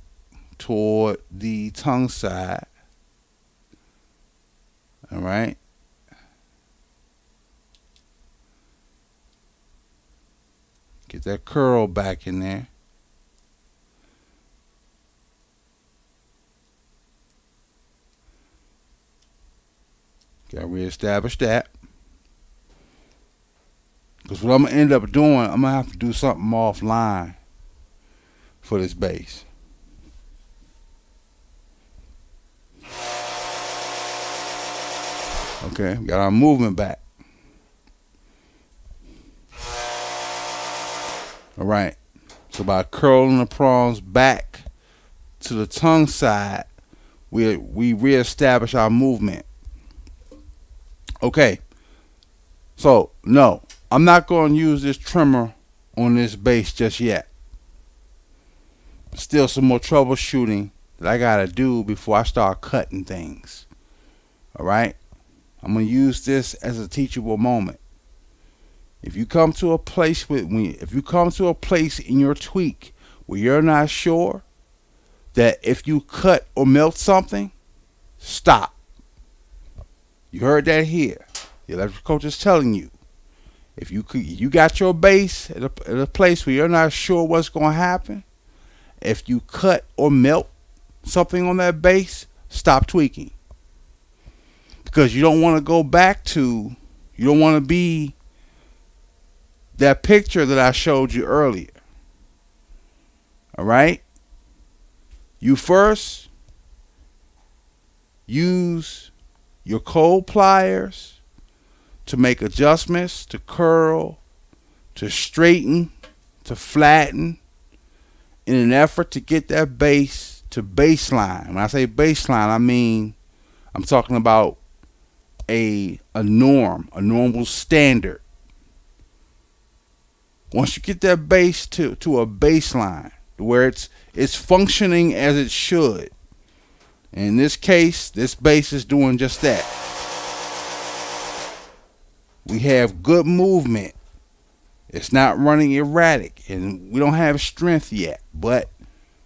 toward the tongue side. All right. Get that curl back in there. Got to reestablish that. Because what I'm going to end up doing, I'm going to have to do something offline for this base. Okay, got our movement back. All right. So by curling the prongs back to the tongue side, we we reestablish our movement. Okay. So no, I'm not going to use this trimmer on this base just yet. Still some more troubleshooting that I gotta do before I start cutting things. All right. I'm gonna use this as a teachable moment. If you come to a place with me, if you come to a place in your tweak where you're not sure that if you cut or melt something, stop. You heard that here. The Electric Coach is telling you. If you you got your base at a, at a place where you're not sure what's going to happen, if you cut or melt something on that base, stop tweaking. Because you don't want to go back to, you don't want to be that picture that I showed you earlier. All right? You first use your cold pliers to make adjustments, to curl, to straighten, to flatten in an effort to get that base to baseline. When I say baseline, I mean I'm talking about a a norm, a normal standard. Once you get that base to, to a baseline where it's it's functioning as it should. In this case, this base is doing just that. We have good movement. It's not running erratic, and we don't have strength yet, but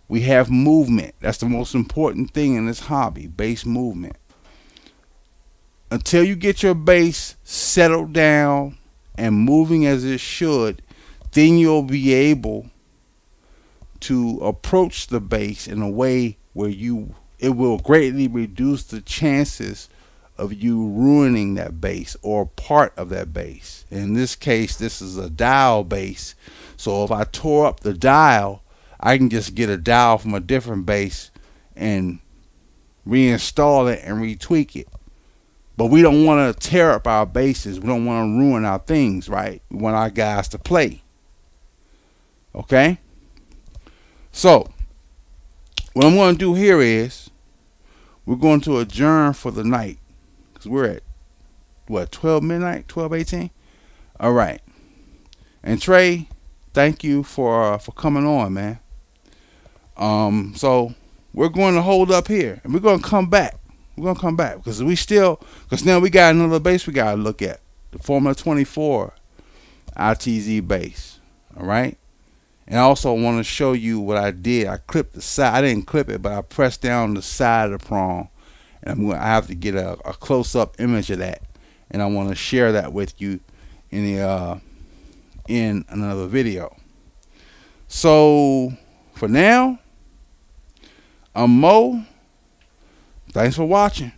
we have movement. That's the most important thing in this hobby base movement. Until you get your base settled down and moving as it should, then you'll be able to approach the base in a way where you it will greatly reduce the chances of you ruining that base or part of that base. In this case, this is a dial base. So if I tore up the dial, I can just get a dial from a different base and reinstall it and retweak it. But we don't want to tear up our bases. We don't want to ruin our things, right? We want our guys to play. Okay? So, what I'm going to do here is we're going to adjourn for the night. Because we're at what 12 midnight? 12 18 all right. And trey thank you for uh, for coming on man. Um so we're going to hold up here and we're going to come back. We're going to come back because we still because now we got another base we got to look at. The formula 24 Blitz base. all right and I also want to show you what I did. I clipped the side. I didn't clip it, but I pressed down the side of the prong. And I'm going to have to get a, a close-up image of that. And I want to share that with you in the uh, in another video. So for now, I'm Moe. Thanks for watching.